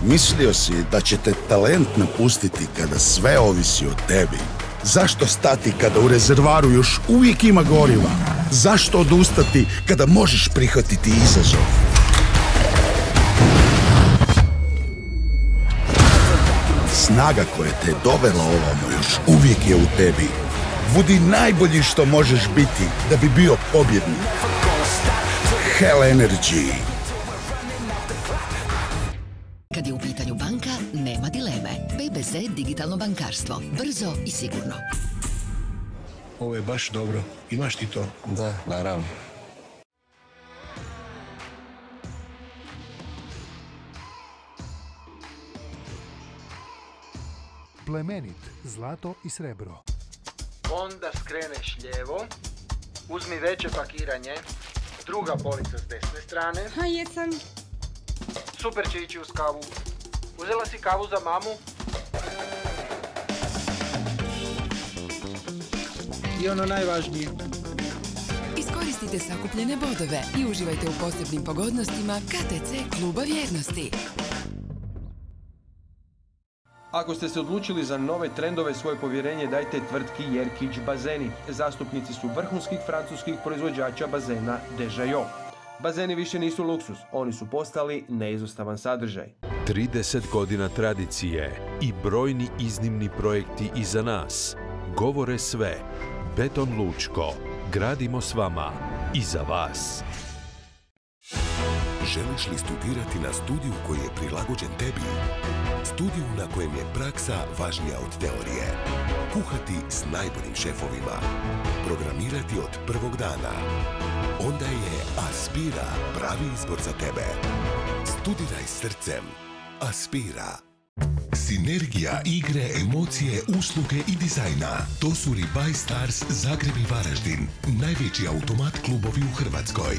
Mislio si da će te talent napustiti kada sve ovisi o tebi? Zašto stati kada u rezervaru još uvijek ima goriva? Zašto odustati kada možeš prihvatiti izazov? Snaga koja te je dovela ovamo još uvijek je u tebi. Budi najbolji što možeš biti da bi bio pobjednik. Hell Energy. Kad je u pitanju banka, nema dileme. PBZ digitalno bankarstvo. Brzo i sigurno. Ovo je baš dobro. Imaš ti to? Da, naravno. Plemenit, zlato i srebro. Onda skreneš lijevo, uzmi veće pakiranje, druga polica s desne strane. A jesam. Super će ići uz kavu. Uzela si kavu za mamu? I ono najvažnije. Iskoristite sakupljene bodove i uživajte u posebnim pogodnostima KTC kluba vjernosti. Ako ste se odlučili za nove trendove, svoje povjerenje dajte tvrtki Jerkić Bazeni. Zastupnici su vrhunskih francuskih proizvođača bazena Dejayo. Bazeni više nisu luksus, oni su postali neizostavan sadržaj. 30 godina tradicije i brojni iznimni projekti iza nas. Govore sve. Beton Lučko. Gradimo s vama i za vas. Želiš li studirati na studiju koji je prilagođen tebi? Studiju na kojem je praksa važnija od teorije. Kuhati s najboljim šefovima. Programirati od prvog dana. Onda je Aspira pravi izbor za tebe. Studiraj srcem. Aspira. Sinergija igre, emocije, usluge i dizajna. To su Rebuy Stars Zagreb i Varaždin. Najveći automat klubovi u Hrvatskoj.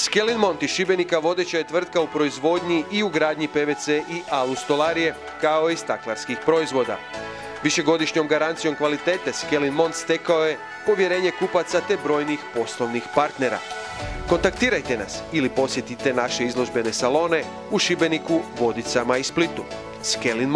Skelin Monti Šibenika vodeća je tvrtka u proizvodnji i ugradnji PVC i alu stolarije, kao i staklarskih proizvoda. Višegodišnjom garancijom kvalitete Skelin Mont stekao je povjerenje kupaca te brojnih poslovnih partnera. Kontaktirajte nas ili posjetite naše izložbene salone u Šibeniku, Vodicama i Splitu. Skelin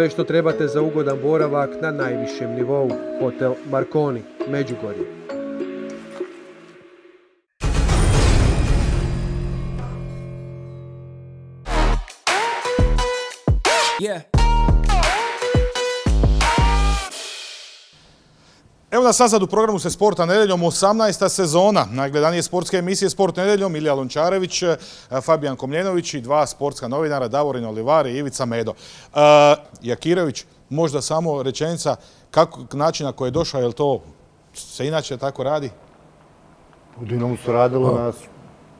Sve što trebate za ugodan boravak na najvišem nivou. Hotel Marconi, Međugorje. Evo nas sad u programu se Sporta nedeljom, 18. sezona. Najgledanije sportske emisije Sport nedeljom, Ilija Lončarević, eh, Fabijan Komljenović i dva sportska novinara, Davorin Olivari i Ivica Medo. Uh, Jakirović, možda samo rečenica, kako, način na koji je došao, je li to se inače tako radi? U Dinamu su radilo nas,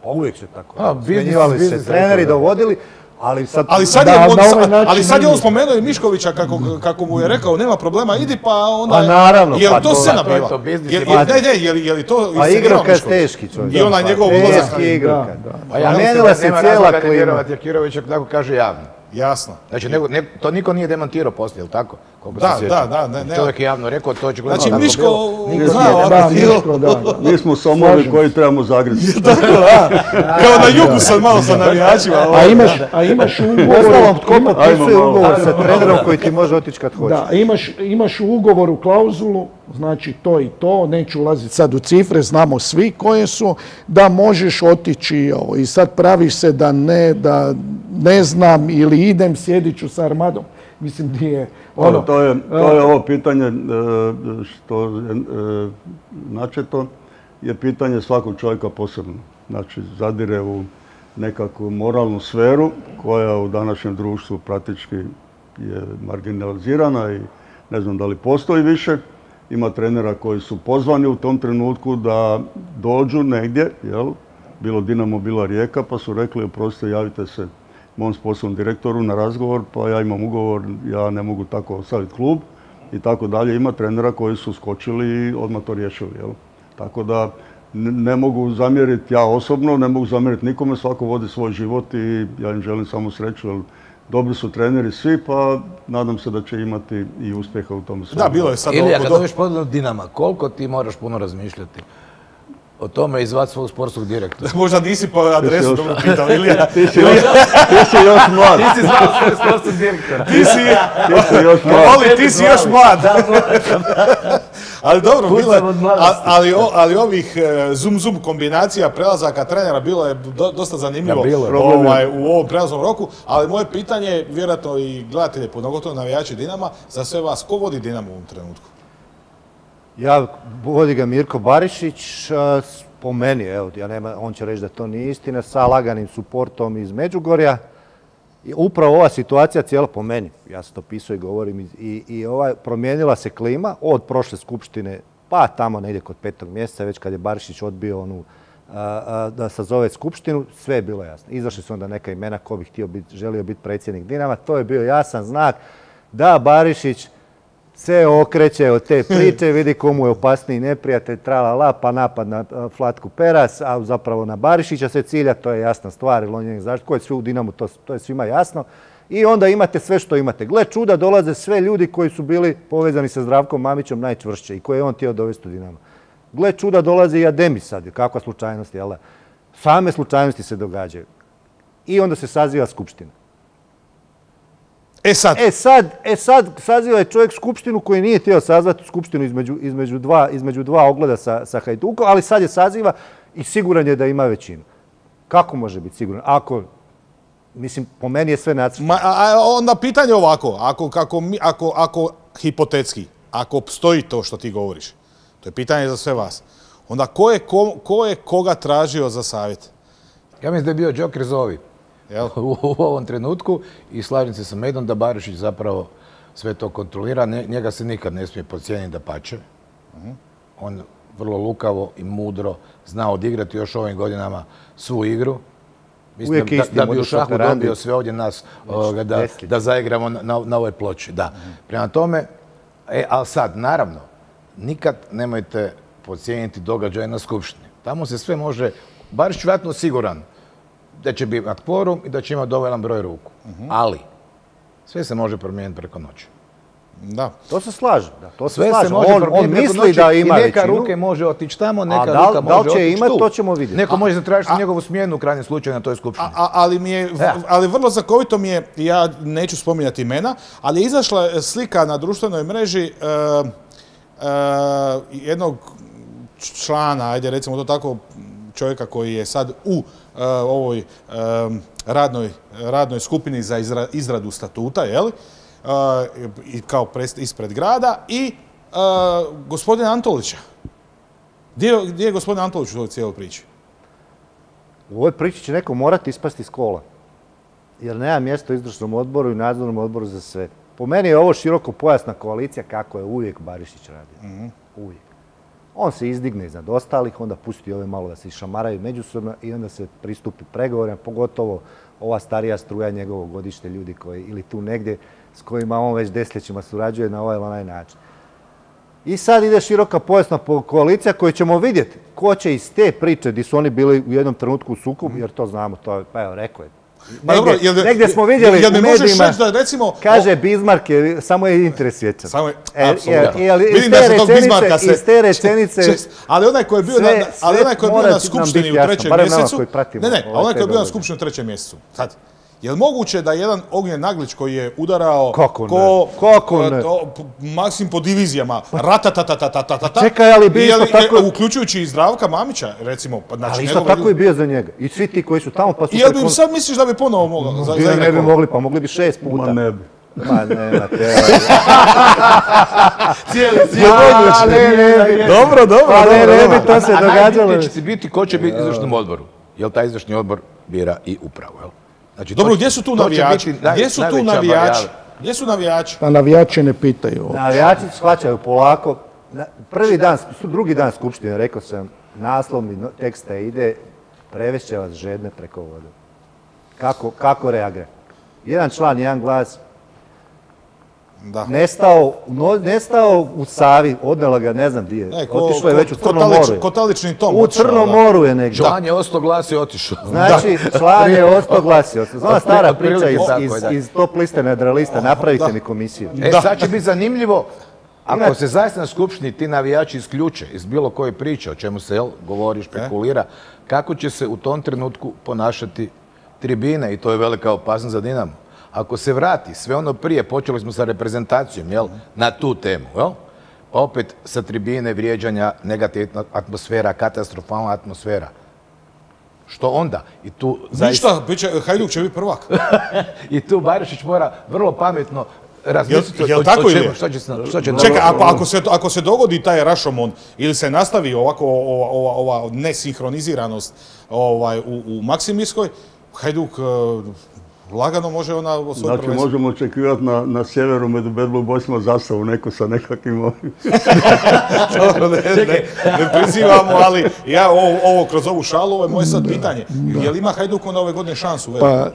uvijek se tako radi. biznis, Smjenjivali se biznis, treneri, da. dovodili, ali sad... Ali sad, da, je, on, ovaj ali sad je on spomenuo i Miškovića kako, kako mu je rekao nema problema, idi pa onda... Pa naravno, Je li pa to to- scena to je bila? to, Je- biznis. Ne, ne, je li, je li to Pa igrokaz teški čovjek. I onaj njegov ulazak. Teški igrokaz. Pa ja mislim da se nema cijela razloga ne klima. vjerovati tako kaže javno. Jasno. Znači, nego, ne- to niko nije demantirao poslije, jel tako? Koliko se Da, da, da, ne, ne. Čovjek je javno rekao, to će Znači, tako Miško zna Da. Miško, da. Mi smo somovi koji trebamo zagriti. Kao na jugu sad malo sa navijačima. A imaš, a imaš u ugovoru... Uostalom, tko potpisuje ugovor sa trenerom koji ti može otići kad hoće? Da, imaš, imaš u ugovoru klauzulu, znači to i to, neću ulaziti sad u cifre, znamo svi koje su, da možeš otići ovo, i sad praviš se da ne, da ne znam ili idem, sjedit ću sa armadom. Mislim, di je ono... Ono, to, je, to je ovo pitanje e, što je e, načeto, je pitanje svakog čovjeka posebno. Znači, zadire u nekakvu moralnu sferu koja u današnjem društvu praktički je marginalizirana i ne znam da li postoji više. Ima trenera koji su pozvani u tom trenutku da dođu negdje, jel? bilo Dinamo, bila Rijeka, pa su rekli, oprostite, javite se mom sposobnom direktoru na razgovor, pa ja imam ugovor, ja ne mogu tako ostaviti klub i tako dalje. Ima trenera koji su skočili i odmah to riješili. Jel? Tako da ne, mogu zamjeriti ja osobno, ne mogu zamjeriti nikome, svako vodi svoj život i ja im želim samo sreću, jer dobri su treneri svi, pa nadam se da će imati i uspjeha u tom svemu. Da, bilo je sad Ilija, ovo kad kod- dobiš Dinama, koliko ti moraš puno razmišljati o tome i zvati svog sportskog direktora? Možda nisi po adresu dobro pitao, Ilija. Ti si još, ti si još mlad. Ti si zvao svog sportskog direktora. Ti si, Ti si još mlad. Oli, ti si još mlad. ali dobro, bilo je, ali, ali ovih e, zoom-zoom kombinacija prelazaka trenera bilo je do- dosta zanimljivo bilo ovaj, u ovom prelaznom roku, ali moje pitanje je, vjerojatno i gledatelje, pogotovo navijači Dinama, za sve vas, ko vodi Dinamo u ovom trenutku? Ja, vodi ga Mirko Barišić, po meni, evo, ja nema, on će reći da to nije istina, sa laganim suportom iz Međugorja. I upravo ova situacija cijela po meni, ja sam to pisao i govorim, i, i ova, promijenila se klima od prošle skupštine, pa tamo negdje kod petog mjeseca, već kad je Barišić odbio onu da sazove skupštinu, sve je bilo jasno. Izašli su onda neka imena ko bi htio biti, želio biti predsjednik Dinama, to je bio jasan znak da Barišić se okreće od te priče, vidi komu je opasniji neprijatelj, tralala, pa napad na a, Flatku Peras, a zapravo na Barišića se cilja, to je jasna stvar, jer on je zašto, ko je svi u Dinamu, to, to je svima jasno. I onda imate sve što imate. Gle čuda, dolaze sve ljudi koji su bili povezani sa Zdravkom Mamićem najčvršće i koje je on htio dovesti u Dinamo. Gle čuda, dolazi i Ademi sad, kakva slučajnost, jel da? Same slučajnosti se događaju. I onda se saziva skupština. E sad, E sad, e sad saziva je čovjek skupštinu koji nije htio sazvati skupštinu između, između, dva, između dva ogleda sa, sa Hajdukom, ali sad je saziva i siguran je da ima većinu. Kako može biti siguran? Ako, mislim, po meni je sve nacrtano. Ma, a, a onda pitanje ovako, ako, kako mi, ako, ako hipotetski, ako stoji to što ti govoriš, to je pitanje za sve vas, onda ko je, ko, ko je koga tražio za savjet? Ja mislim da je bio Joker Zovi Jel? u, u ovom trenutku i slažem se sa Medom da Barišić zapravo sve to kontrolira. Njega se nikad ne smije podcijeniti da pače. On vrlo lukavo i mudro zna odigrati još ovim godinama svu igru. Mislim Uvijek da, da bi u šahu dobio sve ovdje nas ovoga, da, da zaigramo na, na, ovoj ploči. Da. Prema tome, e, ali sad, naravno, nikad nemojte podcijeniti događaje na skupštini. Tamo se sve može, Barišić vjerojatno siguran da će biti kvorum i da će imati dovoljan broj ruku. Ali, sve se može promijeniti preko noći. Da. To se slaže. Da, to se Sve slaže. se može on, on misli da ima i neka ruke može otići tamo, neka da li- ruka da li može će otići imat, tu. to ćemo vidjeti. Neko A- može zatražiti njegovu smjenu u krajnjem slučaju na toj skupštini. A, ali mi je, Da. ali vrlo znakovito mi je, ja neću spominjati imena, ali je izašla slika na društvenoj mreži e, jednog člana, ajde recimo to tako, čovjeka koji je sad u ovoj e, radnoj, radnoj skupini za izra- izradu statuta, jel? E, i kao ispred grada i e, gospodina Antolića. Gdje, je- gdje je gospodin Antolić u toj cijeloj priči? U ovoj priči će neko morati ispasti iz kola. Jer nema mjesta u izvršnom odboru i nadzornom odboru za sve. Po meni je ovo široko pojasna koalicija kako je uvijek Barišić radio. Uvijek. On se izdigne iznad ostalih, onda pusti ove malo da se išamaraju međusobno i onda se pristupi pregovorima, pogotovo ova starija struja njegovog godište ljudi koji, ili tu negdje s kojima on već desetljećima surađuje na ovaj ili onaj način. I sad ide široka pojasna po- koalicija koju ćemo vidjeti ko će iz te priče gdje su oni bili u jednom trenutku u sukobu, jer to znamo, to je, pa evo, rekao je Pa dobro, jel- negdje smo vidjeli jel u medijima, da recimo- kaže Bismarck je, samo je interes vječan. Samo je, E, apsolutno. Vidim da se tog Bismarcka se... iz te rečenice- Čest- ali onaj koji je bio, Sve- na, ali onaj koji je bio na skupštini u trećem mjesecu... Ne, ne, onaj koji je bio na skupštini u trećem mjesecu. Sad, je li moguće da jedan Ognjen Naglić koji je udarao Kako ne? ko, Kako e, ne? to, maksim po divizijama, ratatatatatatatata, Čekaj, ali bi i je isto li- tako- uključujući i Zdravka Mamića, recimo, pa znači Ali isto tako i ljude. bio za njega. I svi ti koji su tamo pa su... I jel bi sad misliš da bi ponovo mogao? za- Bi- za ne bi mogli, pa mogli bi šest puta. Ma ne bi. Ma nema te. Cijeli, A, ne, ne bi. Dobro, dobro, Pa ne, ne bi to se A događalo. najbitnije će ti biti ko će biti u izvršnom odboru. Jer taj izvršni odbor bira i upravu, jel? Znači, Dobro, gdje su tu navijači? naj- Gdje su tu navijači? Gdje su navijači? A navijače ne pitaju. Navijači shvaćaju polako. Na- Prvi dan, drugi dan skupštine, rekao sam, naslovni teksta ide, prevešće vas žedne preko vode. Kako, kako reagira? Jedan član, jedan glas, Da. nestao, no- nestao u Savi, odnela ga, ne znam di je, Ne, ko- otišao je već u Crnom moru. ko talični tom U otišao, Crnom moru je negdje. Član je ostao glas i otišao. Znači, član je ostao glasio. Zna stara priča iz, iz, top liste nedralista, napravite mi komisiju. E, sad će biti zanimljivo, ako se zaista na skupštini ti navijači isključe iz bilo koje priče, o čemu se jel, govori, špekulira, kako će se u tom trenutku ponašati tribine i to je velika opasnost za Dinamo. Ako se vrati sve ono prije, počeli smo sa reprezentacijom, jel, na tu temu, jel? Opet sa tribine vrijeđanja, negativna atmosfera, katastrofalna atmosfera. Što onda? I tu Ništa, Hajduk će biti prvak. I tu Barišić mora vrlo pametno razmisliti o, čemu, će se, će Čekaj, ako, ako, se, ako se dogodi taj Rašomon ili se nastavi ovako ova, ova, ova nesinhroniziranost ovaj, u, u Maksimirskoj, Hajduk eh, lagano može ona osvojiti Znači prvenstvo. možemo očekivati na, na sjeveru među Bad Blue Boysima zastavu neko sa nekakvim ovim. Dobro, ne, ne, ne prizivamo, ali ja ovo, ovo kroz ovu šalu, ovo je moje sad pitanje. Je li ima Hajduk onda ove godine šansu? Pa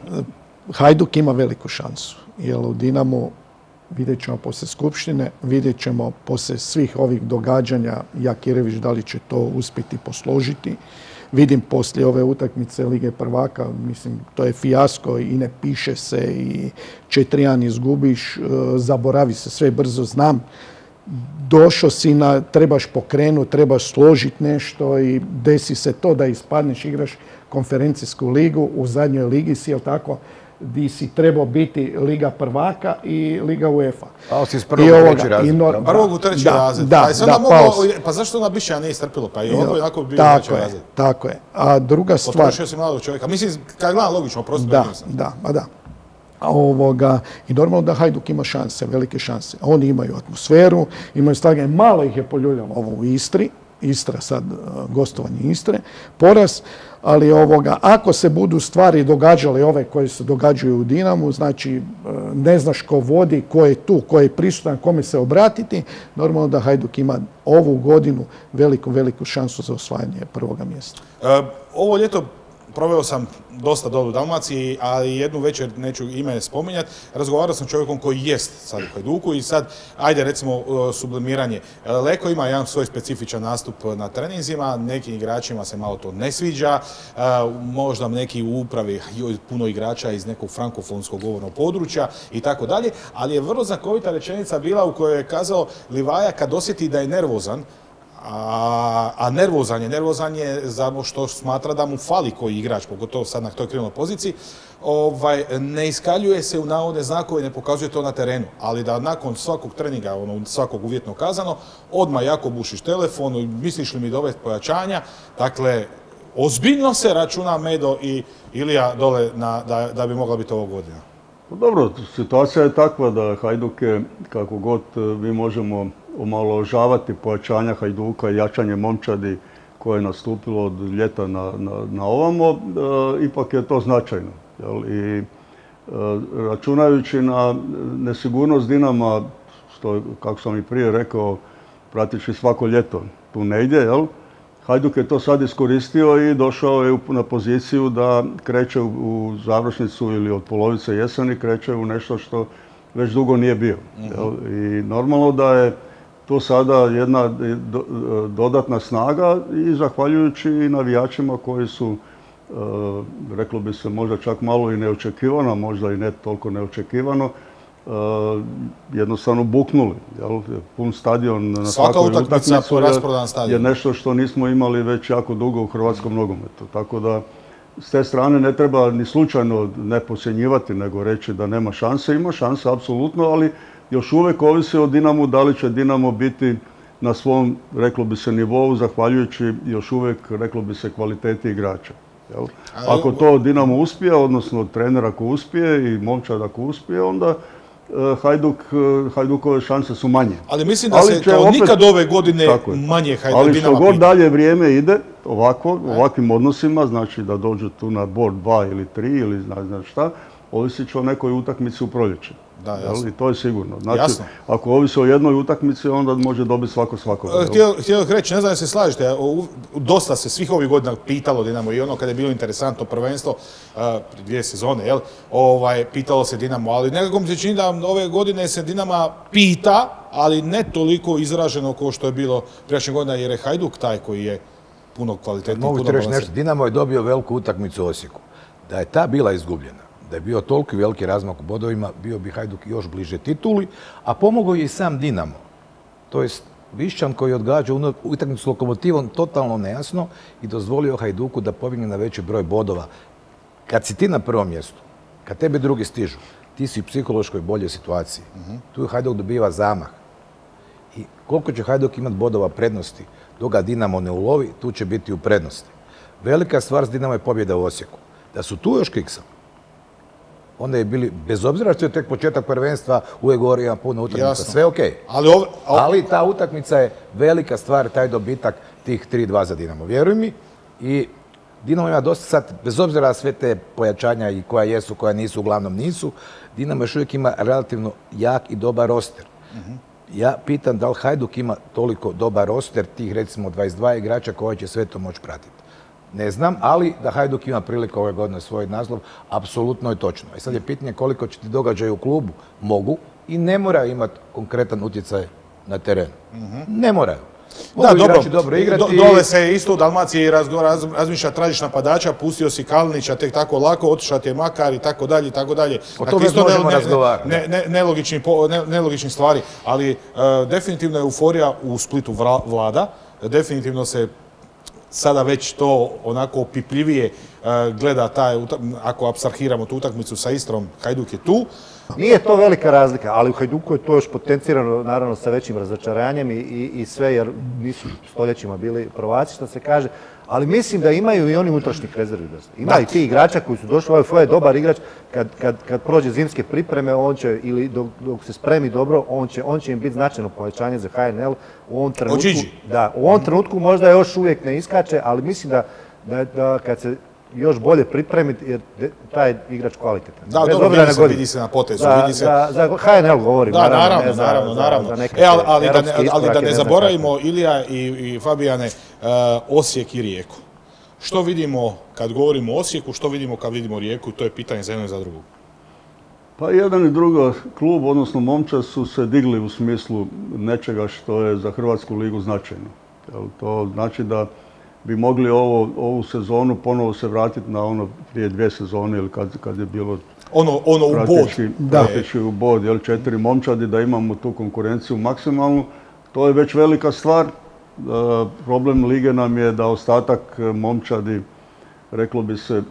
Hajduk ima veliku šansu, jer u Dinamu vidjet ćemo poslije skupštine, vidjet ćemo poslije svih ovih događanja Jakirević da li će to uspjeti posložiti. Vidim poslije ove utakmice Lige prvaka, mislim, to je fijasko i ne piše se i četrijan izgubiš, e, zaboravi se sve brzo, znam. Došao si na, trebaš pokrenuti, trebaš složiti nešto i desi se to da ispadneš, igraš konferencijsku ligu, u zadnjoj ligi si, jel tako, di si trebao biti Liga prvaka i Liga UEFA. Pao si iz prvog I u treći razred. Prvog u treći da, razred. Da, Pa da, mogao- si. pa zašto onda Biša nije istrpilo? Pa i ovo je onako bio treći razred. tako je. A druga stvar... Potrošio si mladog čovjeka. Mislim, kad gledam logično, prosto Da, da, pa da. A Ovoga, I normalno da Hajduk ima šanse, velike šanse. Oni imaju atmosferu, imaju slaganje, malo ih je poljuljalo ovo u Istri, Istra sad, e, gostovanje Istre, poraz, ali ovoga, ako se budu stvari događale ove koje se događaju u Dinamu, znači e, ne znaš ko vodi, ko je tu, ko je prisutan, kome se obratiti, normalno da Hajduk ima ovu godinu veliku, veliku šansu za osvajanje prvoga mjesta. E, ovo ljeto proveo sam dosta dolu u Dalmaciji, ali jednu večer, neću ime spominjati, razgovarao sam čovjekom koji jest sad u Hajduku i sad, ajde recimo e, sublimiranje. E, Leko ima jedan svoj specifičan nastup na treninzima, nekim igračima se malo to ne sviđa, e, možda neki u upravi puno igrača iz nekog frankofonskog govornog područja i tako dalje, ali je vrlo znakovita rečenica bila u kojoj je kazao Livaja kad osjeti da je nervozan, a, nervozan je, nervozan je za ono što smatra da mu fali koji igrač, pogotovo sad na toj krilnoj poziciji, ovaj, ne iskaljuje se u navodne znakove, ne pokazuje to na terenu, ali da nakon svakog treninga, ono, svakog uvjetno kazano, odmah jako bušiš telefon, misliš li mi dovesti pojačanja, dakle, ozbiljno se računa Medo i Ilija dole na, da, da bi mogla biti ovog godina. Pa Dobro, situacija je takva da Hajduk je, kako god e, mi možemo omalovažavati pojačanja Hajduka i jačanje momčadi koje je nastupilo od ljeta na, na, na ovamo, e, ipak je to značajno. Jel? I e, računajući na nesigurnost Dinama, što, kako sam i prije rekao, praktički svako ljeto tu ne ide, jel? Hajduk je to sad iskoristio i došao je na poziciju da kreće u, u završnicu ili od polovice jeseni kreće u nešto što već dugo nije bio. jel? I normalno da je to sada jedna e, e, dodatna snaga i zahvaljujući i navijačima koji su reklo bi se možda čak malo i neočekivano, možda i ne toliko neočekivano, e, jednostavno buknuli. Jel? Pun stadion na Svaka svakoj utakmica po je- rasprodan stadion. je nešto što nismo imali već jako dugo u hrvatskom nogometu. Tako da s te strane ne treba ni slučajno ne posjenjivati, nego reći da nema šanse. Ima šanse, apsolutno, ali još uvijek ovisi o Dinamu da li će Dinamo biti na svom, reklo bi se, nivou, zahvaljujući još uvijek, reklo bi se, kvaliteti igrača. Jel? Ako to Dinamo uspije, odnosno trener ako uspije i momčad ako uspije, onda e, Hajduk, e, Hajdukove šanse su manje. Ali mislim da se kao nikad ove godine manje Hajduk Ali što god dalje vrijeme ide, ovako, ovakvim odnosima, znači da dođe tu na board 2 ili 3 ili zna, zna šta, ovisit će o nekoj utakmici u proljeće. Da, jasno. I to je sigurno. Znači, Jasno. ako ovisi o jednoj utakmici, onda može dobiti svako svako. E, Htio, htio bih reći, ne znam da se slažete, u- dosta se svih ovih godina pitalo Dinamo i ono kada je bilo interesantno prvenstvo, prije dvije sezone, jel, ovaj, pitalo se Dinamo, ali nekako mi se čini da ove godine se Dinama pita, ali ne toliko izraženo kao što je bilo prijašnje godina, jer je Hajduk taj koji je puno kvalitetniji, Mogu ti reći nešto, Dinamo je dobio veliku utakmicu u Osijeku. Da je ta bila izgubljena, da je bio toliki veliki razmak u bodovima, bio bi Hajduk još bliže tituli, a pomogao je i sam Dinamo. To jest Višćan koji je odgađao uno- utakmicu s lokomotivom totalno nejasno i dozvolio Hajduku da pobjegne na veći broj bodova. Kad si ti na prvom mjestu, kad tebi drugi stižu, ti si u psihološkoj boljoj situaciji. Tu Hajduk dobiva zamah. I koliko će Hajduk imati bodova prednosti, dok ga Dinamo ne ulovi, tu će biti u prednosti. Velika stvar s Dinamo je pobjeda u Osijeku. Da su tu još kiksali, onda je bili, bez obzira što je tek početak prvenstva, uvijek govori ima puno utakmica, Jasno. sve ok. Ali a- Ali ta utakmica je velika stvar, taj dobitak tih 3-2 za Dinamo. Vjeruj mi, i Dinamo ima dosta sad, bez obzira sve te pojačanja i koja jesu, koja nisu, uglavnom nisu, Dinamo još uvijek ima relativno jak i dobar roster. Ja pitam da li Hajduk ima toliko dobar roster, tih recimo 22 igrača koji će sve to moći pratiti. Ne znam, ali da Hajduk ima priliku ove godine svoj naslov, apsolutno je točno. I sad je pitanje koliko će ti događaje u klubu mogu i ne moraju imati konkretan utjecaj na terenu. Ne moraju. Mogu Da, dobro. dobro igrati. Do- dole se isto u Dalmaciji razgo- raz- razmišlja tražiš napadača, pustio si Kalinića tek tako lako, otišao ti je Makar i tako dalje i tako dalje. O Dakle, tome isto možemo ne- razgovarati. Ne, ne, nelogični, nelogični stvari, ali e, definitivno je euforija u Splitu vra- vlada. Definitivno se sada već to onako opipljivije e, gleda taj, ako apstrahiramo tu utakmicu sa Istrom, Hajduk je tu. Nije to velika razlika, ali u Hajduku je to još potencirano naravno sa većim razočaranjem i, i, sve jer nisu stoljećima bili prvaci što se kaže, ali mislim da imaju i oni unutrašnjih rezervi. Ima i ti igrača koji su došli, ovaj Foje je dobar igrač, kad, kad, kad prođe zimske pripreme, on će, ili dok, dok se spremi dobro, on će, on će im biti značajno povećanje za HNL u ovom trenutku. Da, u ovom trenutku možda još uvijek ne iskače, ali mislim da, da, da kad se još bolje pripremi, jer taj igrač kvalitetan. Da, Bez dobro, vidi se, vidi se na potezu, Za, vidi se. za, za HNL govorim, Da, naravno, naravno, ne za- naravno, za- naravno. za nekakve e, ali, ali, da ne, ali da ne zaboravimo Ilija i, i Fabijane, e, Osijek i Rijeku. Što vidimo kad govorimo o Osijeku, što vidimo kad vidimo Rijeku, to je pitanje za jedno i za drugo. Pa jedan i drugo klub, odnosno momčad su se digli u smislu nečega što je za Hrvatsku ligu značajno. Jel, to znači da bi mogli ovo, ovu sezonu ponovo se vratiti na ono prije dvije sezone ili kad, kad je bilo Ono, ono u bod. Da. u bod, jel, četiri momčadi, da imamo tu konkurenciju maksimalnu. To je već velika stvar. E, problem lige nam je da ostatak e, momčadi, reklo bi se, e,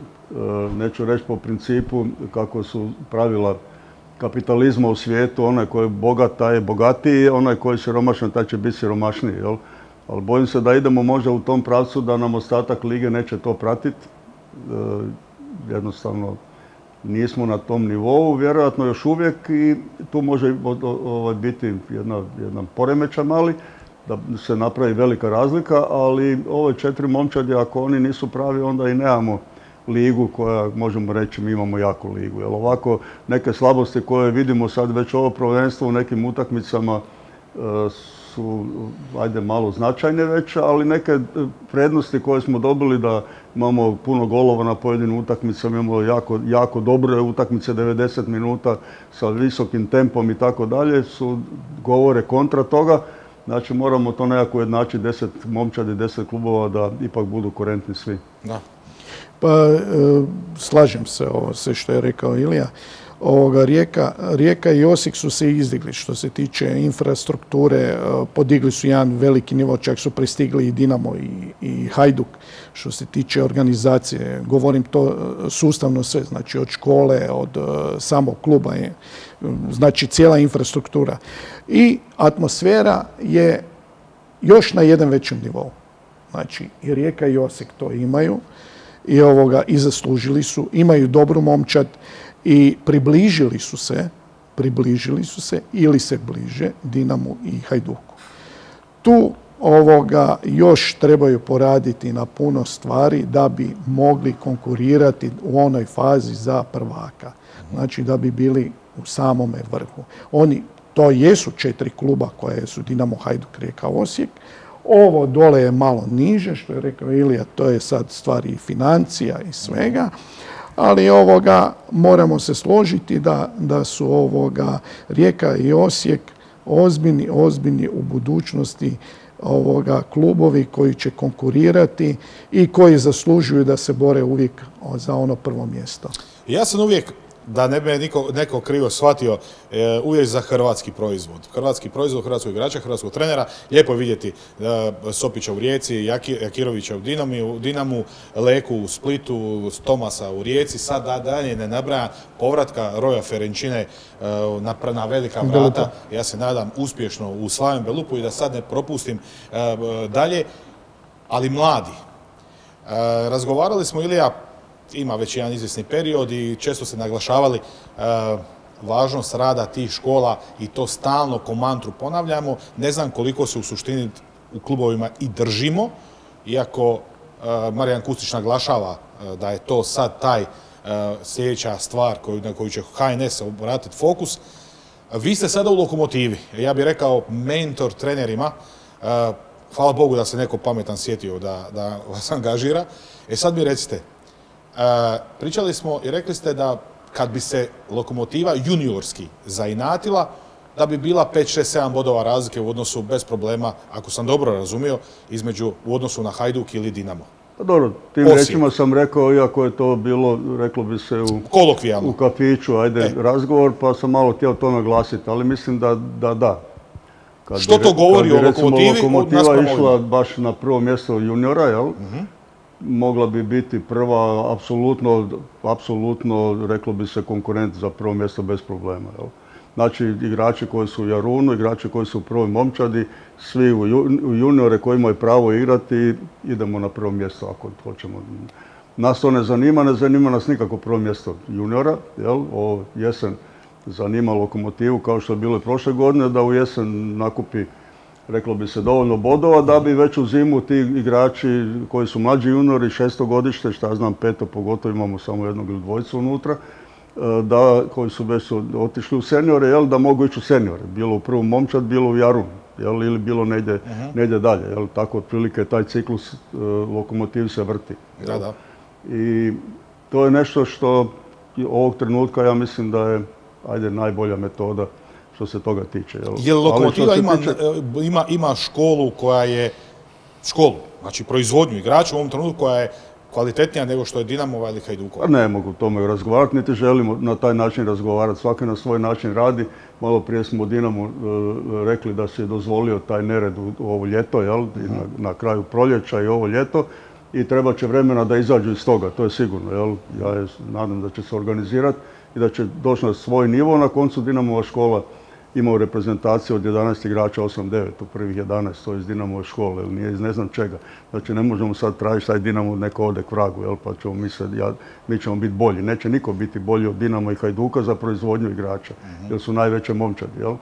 neću reći po principu kako su pravila kapitalizma u svijetu, onaj koji je bogat, taj je bogatiji, onaj koji je siromašan, taj će biti siromašniji. Jel? Ali bojim se da idemo možda u tom pravcu da nam ostatak lige neće to pratiti. jednostavno nismo na tom nivou, vjerojatno još uvijek i tu može ovaj, biti jedna, jedan poremećaj mali, da se napravi velika razlika, ali ove četiri momčadi, ako oni nisu pravi, onda i nemamo ligu koja, možemo reći, mi imamo jaku ligu. Jer ovako neke slabosti koje vidimo sad već ovo prvenstvo u nekim utakmicama e, su, ajde, malo značajne već, ali neke e, prednosti koje smo dobili da imamo puno golova na pojedinim utakmicama, imamo jako, jako dobre utakmice 90 minuta sa visokim tempom i tako dalje, su govore kontra toga. Znači moramo to nekako ujednačiti, deset momčadi, deset klubova da ipak budu korentni svi. Da. Pa e, slažem se ovo sve što je rekao Ilija. Ovoga, Rijeka, Rijeka i Osijek su se izdigli što se tiče infrastrukture, e, podigli su jedan veliki nivo, čak su pristigli i Dinamo i, i Hajduk što se tiče organizacije. Govorim to e, sustavno sve, znači od škole, od samog kluba, je, znači cijela infrastruktura. I atmosfera je još na jedan većem nivou. Znači i Rijeka i Osijek to imaju i ovoga i zaslužili su, imaju dobru momčad i približili su se, približili su se ili se bliže Dinamu i Hajduku. Tu ovoga još trebaju poraditi na puno stvari da bi mogli konkurirati u onoj fazi za prvaka. Znači da bi bili u samome vrhu. Oni, to jesu četiri kluba koje su Dinamo, Hajduk, Rijeka, Osijek, ovo dole je malo niže, što je rekao Ilija, to je sad stvari i financija i svega, ali ovoga moramo se složiti da, da su ovoga Rijeka i Osijek ozbiljni, ozbiljni u budućnosti ovoga klubovi koji će konkurirati i koji zaslužuju da se bore uvijek za ono prvo mjesto. Ja sam uvijek da ne bi niko, neko krivo shvatio, e, uvijek za hrvatski proizvod. Hrvatski proizvod, hrvatskog igrača, hrvatskog trenera. Lijepo je vidjeti e, Sopića u Rijeci, Jakirovića u Dinamu, Dinamu, Leku u Splitu, Tomasa u Rijeci, sad da, dalje ne nabraja povratka Roja Ferenčine e, na, na velika vrata. Ja se nadam uspješno u Slaven Belupu i da sad ne propustim dalje, ali mladi. Razgovarali smo ili ja ima već jedan izvjesni period i često se naglašavali e, važnost rada tih škola i to stalno ko mantru ponavljamo. Ne znam koliko se u suštini u klubovima i držimo, iako e, Marijan Kustić naglašava e, da je to sad taj sljedeća stvar na koju će HNS obratiti fokus. Vi ste sada u lokomotivi. Ja bih rekao mentor trenerima. Hvala Bogu da se neko pametan sjetio da, da vas angažira. E sad mi recite, Pričali smo i rekli ste da kad bi se lokomotiva juniorski zainatila, da bi bila 5, 6, 7 bodova razlike u odnosu bez problema, ako sam dobro razumio, između u odnosu na Hajduk ili Dinamo. Pa dobro, tim rečima sam rekao, iako je to bilo, reklo bi se u, u kafiću, ajde, e. razgovor, pa sam malo htio to naglasiti, ali mislim da da. da. Što to govori o lokomotivi? lokomotiva išla baš na prvo mjesto juniora, jel? Mhm mogla bi biti prva, apsolutno, apsolutno, reklo bi se, konkurent za prvo mjesto bez problema. Jel? Znači, igrači koji su u Jarunu, igrači koji su u prvoj momčadi, svi u juniore koji imaju pravo igrati, idemo na prvo mjesto ako hoćemo. Nas to ne zanima, ne zanima nas nikako prvo mjesto juniora, jel? O jesen zanima lokomotivu kao što je bilo i prošle godine, da u jesen nakupi reklo bi se, dovoljno bodova da bi već u zimu ti igrači koji su mlađi juniori, šestogodište, šta znam, peto pogotovo imamo samo jednog ili dvojicu unutra, e, da, koji su već otišli u seniore, jel, da mogu ići u seniore. Bilo u prvom momčad, bilo u Jarun, jel, ili bilo negdje, uh dalje. Jel, tako otprilike taj ciklus uh, lokomotiv se vrti. Da, da. I to je nešto što ovog trenutka ja mislim da je ajde najbolja metoda što se toga tiče. Jel, Lokomotiva ima, e, ima, ima školu koja je, školu, znači proizvodnju igrača u ovom trenutku koja je kvalitetnija nego što je Dinamova ili Hajdukova? Pa ne mogu o tome razgovarati, niti želimo na taj način razgovarati. Svaki na svoj način radi. Malo prije smo Dinamu e, rekli da se je dozvolio taj nered u, ovo ljeto, jel? Mhm. Na, kraju proljeća i ovo ljeto. I treba će vremena da izađu iz toga, to je sigurno. Jel? Ja je, nadam da će se organizirati i da će doći na svoj nivo. Na koncu Dinamova škola imao reprezentaciju od 11 igrača, 8-9 u prvih 11, to iz Dinamove škole, ili nije iz ne znam čega. Znači ne možemo sad tražiti taj Dinamo neko ode k vragu, jel, pa ćemo mi ja, mi ćemo biti bolji. Neće niko biti bolji od Dinamo i Hajduka za proizvodnju igrača, mhm. jer su najveće momčadi, jel.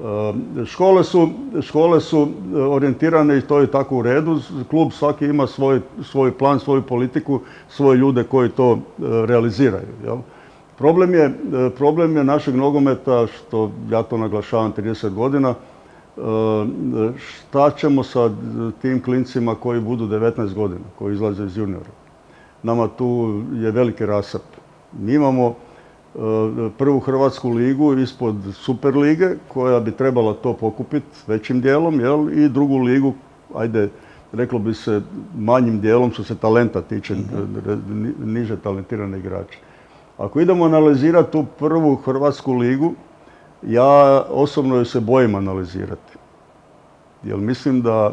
E, škole su, škole su e, orijentirane i to je tako u redu. Klub svaki ima svoj, svoj plan, svoju politiku, svoje ljude koji to e, realiziraju. Jel? Problem je, e, problem je našeg nogometa, što ja to naglašavam 30 godina, e, šta ćemo sa tim klincima koji budu 19 godina, koji izlaze iz juniora. Nama tu je veliki rasap. Mi imamo e, prvu Hrvatsku ligu ispod Super lige, koja bi trebala to pokupiti većim dijelom, jel? i drugu ligu, ajde, reklo bi se, manjim dijelom što se talenta tiče, niže talentirane igrače. Ako idemo analizirati tu prvu Hrvatsku ligu, ja osobno se bojim analizirati. Jer mislim da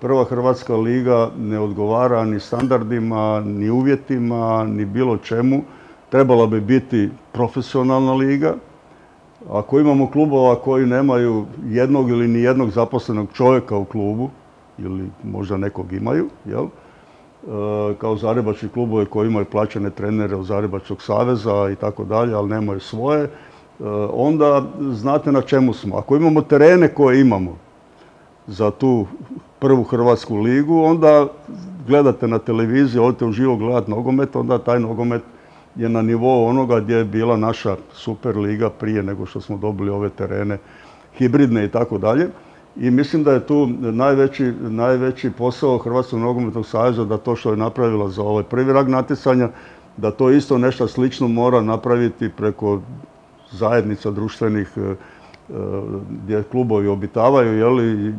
prva Hrvatska liga ne odgovara ni standardima, ni uvjetima, ni bilo čemu. Trebala bi biti profesionalna liga. Ako imamo klubova koji nemaju jednog ili ni jednog zaposlenog čovjeka u klubu, ili možda nekog imaju, jel? E, kao zagrebački klubove koji imaju plaćene trenere od Zagrebačkog saveza i tako dalje, ali nemaju svoje, e, onda znate na čemu smo. Ako imamo terene koje imamo za tu prvu Hrvatsku ligu, onda gledate na televiziji, odete u živo gledati nogomet, onda taj nogomet je na nivou onoga gdje je bila naša super liga prije nego što smo dobili ove terene hibridne i tako dalje. I mislim da je tu najveći, posao Hrvatskog nogometnog saveza da to što je napravila za ovaj prvi rag natjecanja, da to isto nešto slično mora napraviti preko zajednica društvenih e, e, gdje klubovi obitavaju i,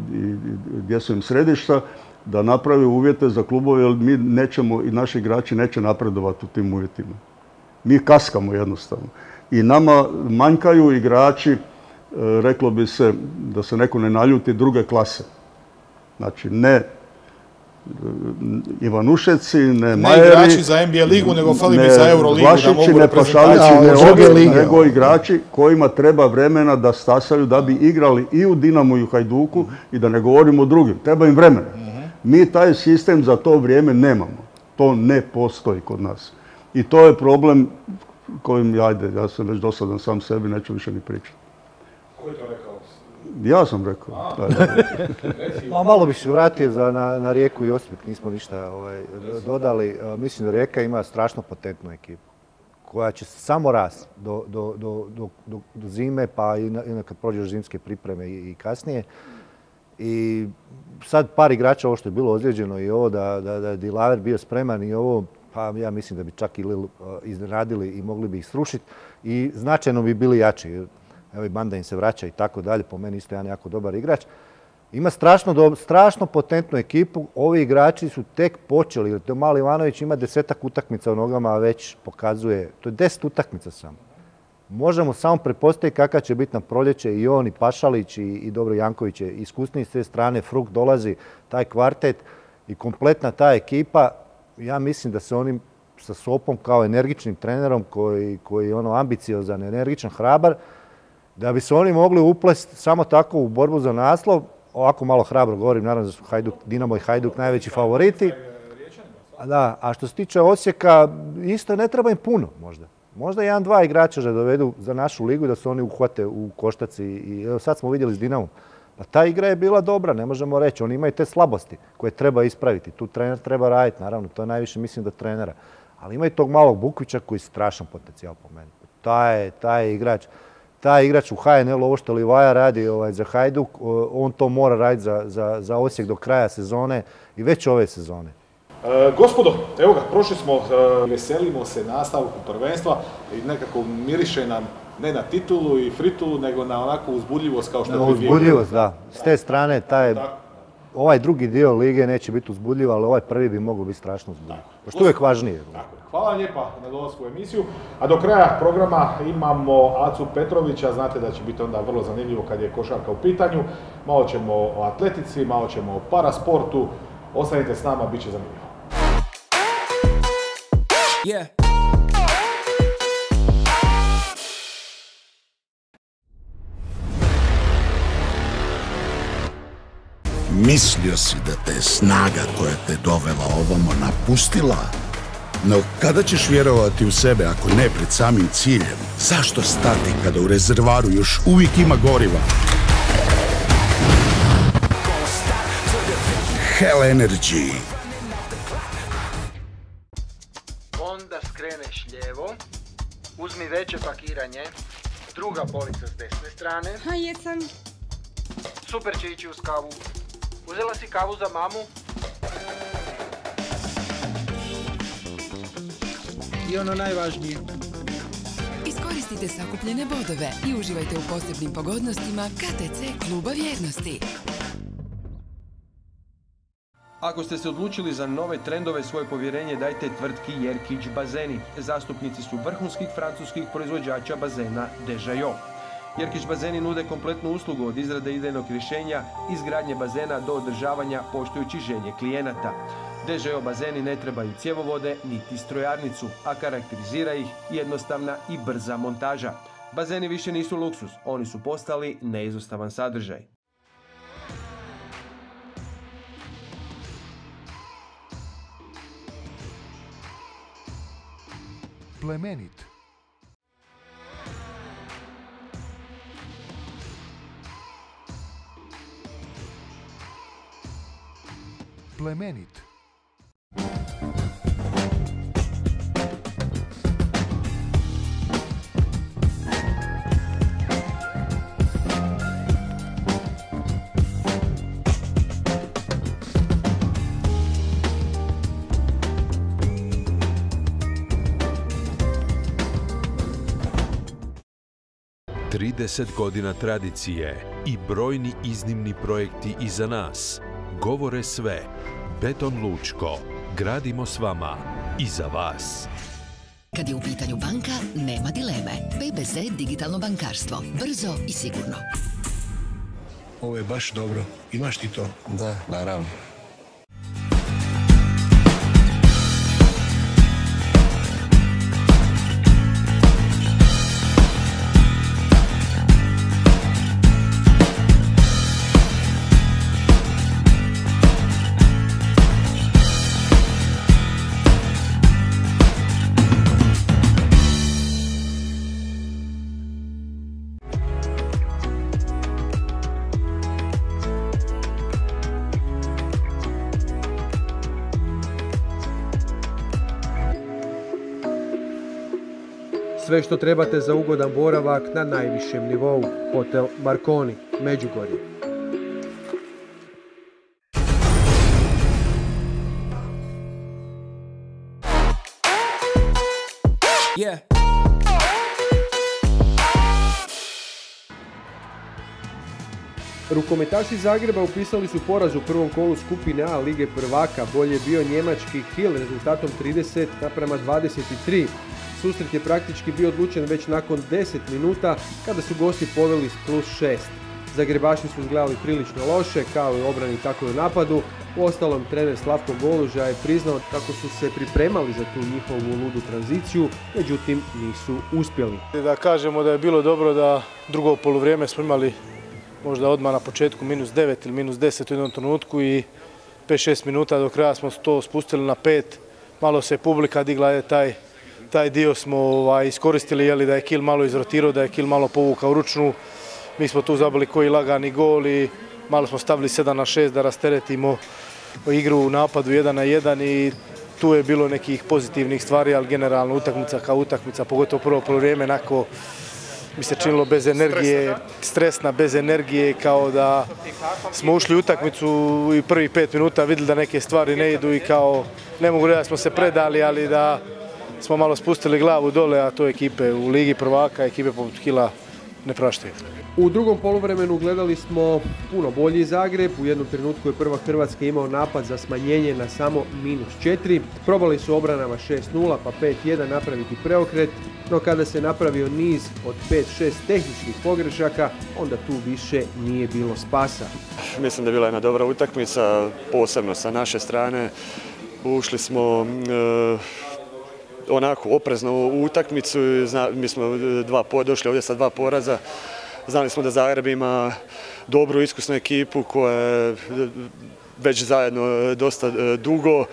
gdje su im središta, da napravi uvjete za klubove jer mi nećemo i naši igrači neće napredovati u tim uvjetima. Mi kaskamo jednostavno. I nama manjkaju igrači reklo bi se da se neko ne naljuti druge klase. Znači ne e, Ivanušeci, ne Majeri. Ne igrači za NBA ligu, nego fali mi za Euro ligu da mogu ne ne nego igrači kojima treba vremena da stasaju da bi igrali i u Dinamu i u Hajduku i da ne govorimo o drugim. Treba im vremena. Mhm. Mi taj sistem za to vrijeme nemamo. To ne postoji kod nas. I to je problem kojim, ajde, ja sam već dosadan sam sebi, neću više ni pričati. Ko je to rekao? Ja sam rekao. Pa malo bi se vratio za, na, na Rijeku i Osijek, nismo ništa ovaj, dodali. Mislim da Rijeka ima strašno potentnu ekipu koja će samo rast do, do, do, do zime, pa i, na, kad prođeš zimske pripreme i, kasnije. I sad par igrača, ovo što je bilo ozlijeđeno i ovo da, da, da je Dilaver bio spreman i ovo, pa ja mislim da bi čak i Lil iznenadili i mogli bi ih srušiti i značajno bi bili jači evo i Banda im se vraća i tako dalje, po meni isto jedan jako dobar igrač. Ima strašno, strašno potentnu ekipu, ovi igrači su tek počeli, to Mali Ivanović ima desetak utakmica u nogama, a već pokazuje, to je deset utakmica samo. Možemo samo prepostaviti kakav će biti na proljeće i on i Pašalić i, Dobro Janković je iskusniji s te strane, Fruk dolazi, taj kvartet i kompletna ta ekipa, ja mislim da se oni sa Sopom kao energičnim trenerom koji, koji je ono ambiciozan, energičan, hrabar, da bi se oni mogli uplesti samo tako u borbu za naslov, ovako malo hrabro govorim, naravno da su Hajduk, Dinamo i Hajduk najveći favoriti. Da, a što se tiče Osijeka, isto ne treba im puno možda. Možda jedan, dva igrača da dovedu za našu ligu da se oni uhvate u koštaci. I evo sad smo vidjeli s Dinamom. Pa ta igra je bila dobra, ne možemo reći. Oni imaju te slabosti koje treba ispraviti. Tu trener treba raditi, naravno. To je najviše mislim da trenera. Ali ima i tog malog Bukvića koji je strašan potencijal po meni. Taj, taj igrač taj igrač u HNL, ovo što Livaja radi ovaj, za Hajduk, on to mora raditi za, za, za Osijek do kraja sezone i već ove sezone. E, gospodo, evo ga, prošli smo, e, veselimo se nastavku prvenstva i nekako miriše nam ne na titulu i fritulu, nego na onakvu uzbudljivost kao što je Uzbudljivost, da. S te strane, taj, ovaj drugi dio lige neće biti uzbudljiv, ali ovaj prvi bi mogao biti strašno uzbudljiv. Što uvijek važnije. Hvala lijepa na dolazku u emisiju. A do kraja programa imamo Acu Petrovića, znate da će biti onda vrlo zanimljivo kad je košarka u pitanju. Malo ćemo o atletici, malo ćemo o parasportu. Ostanite s nama, bit će zanimljivo. Mislio si da te snaga koja te dovela ovamo napustila? No kada ćeš vjerovati u sebe ako ne pred samim ciljem? Zašto stati kada u rezervaru još uvijek ima goriva? Hell Energy Onda skreneš lijevo, uzmi veće pakiranje, druga polica s desne strane. Ha, jesam. Super će ići uz kavu. Uzela si kavu za mamu? I ono najvažnije. Iskoristite sakupljene bodove i uživajte u posebnim pogodnostima KTC kluba vjernosti. Ako ste se odlučili za nove trendove, svoje povjerenje dajte tvrtki Jerkić Bazeni. Zastupnici su vrhunskih francuskih proizvođača bazena Dejajo. Jerkić bazeni nude kompletnu uslugu od izrade idejnog rješenja, izgradnje bazena do održavanja poštujući želje klijenata. DŽO bazeni ne trebaju cjevovode niti strojarnicu, a karakterizira ih jednostavna i brza montaža. Bazeni više nisu luksus, oni su postali neizostavan sadržaj. Plemenit. Plemenit. Trideset godina tradicije i brojni iznimni projekti iza nas govore sve. Beton Lučko. Gradimo s vama i za vas. Kad je u pitanju banka, nema dileme. PBZ digitalno bankarstvo. Brzo i sigurno. Ovo je baš dobro. Imaš ti to? Da, naravno. Sve što trebate za ugodan boravak na najvišem nivou. Hotel Marconi, Međugorje. Yeah. Rukometaši Zagreba upisali su poraz u prvom kolu skupine A Lige prvaka. Bolje je bio njemački Kiel rezultatom 30 naprema 23. Susret je praktički bio odlučen već nakon 10 minuta kada su gosti poveli s plus 6. Zagrebaši su izgledali prilično loše, kao i obrani tako i u napadu. U ostalom, trener Slavko Goluža je priznao kako su se pripremali za tu njihovu ludu tranziciju, međutim nisu uspjeli. Da kažemo da je bilo dobro da drugo poluvrijeme smo imali možda odmah na početku minus 9 ili minus 10 u jednom trenutku i 5-6 minuta do kraja smo to spustili na 5. Malo se publika digla je taj taj dio smo ovaj, iskoristili jeli, da je Kil malo izrotirao, da je Kil malo povukao ručnu. Mi smo tu zabili koji lagani gol i malo smo stavili 7 na 6 da rasteretimo igru u napadu 1 na 1 i tu je bilo nekih pozitivnih stvari, ali generalno utakmica kao utakmica, pogotovo prvo vrijeme, onako mi se činilo bez energije, stresna, bez energije, kao da smo ušli u utakmicu i prvih pet minuta vidjeli da neke stvari ne idu i kao, ne mogu reći da smo se predali, ali da smo malo spustili glavu dole, a to ekipe u Ligi prvaka, ekipe poput Kila ne praštaju. U drugom poluvremenu gledali smo puno bolji Zagreb. U jednom trenutku je prva Hrvatska imao napad za smanjenje na samo minus 4. Probali su obranama 6-0 pa 5-1 napraviti preokret, no kada se napravio niz od 5-6 tehničkih pogrešaka, onda tu više nije bilo spasa. Mislim da je bila jedna dobra utakmica, posebno sa naše strane. Ušli smo e, onako oprezno u utakmicu. mi smo dva, došli ovdje sa dva poraza. Znali smo da Zagreb ima dobru iskusnu ekipu koja je već zajedno dosta e, dugo.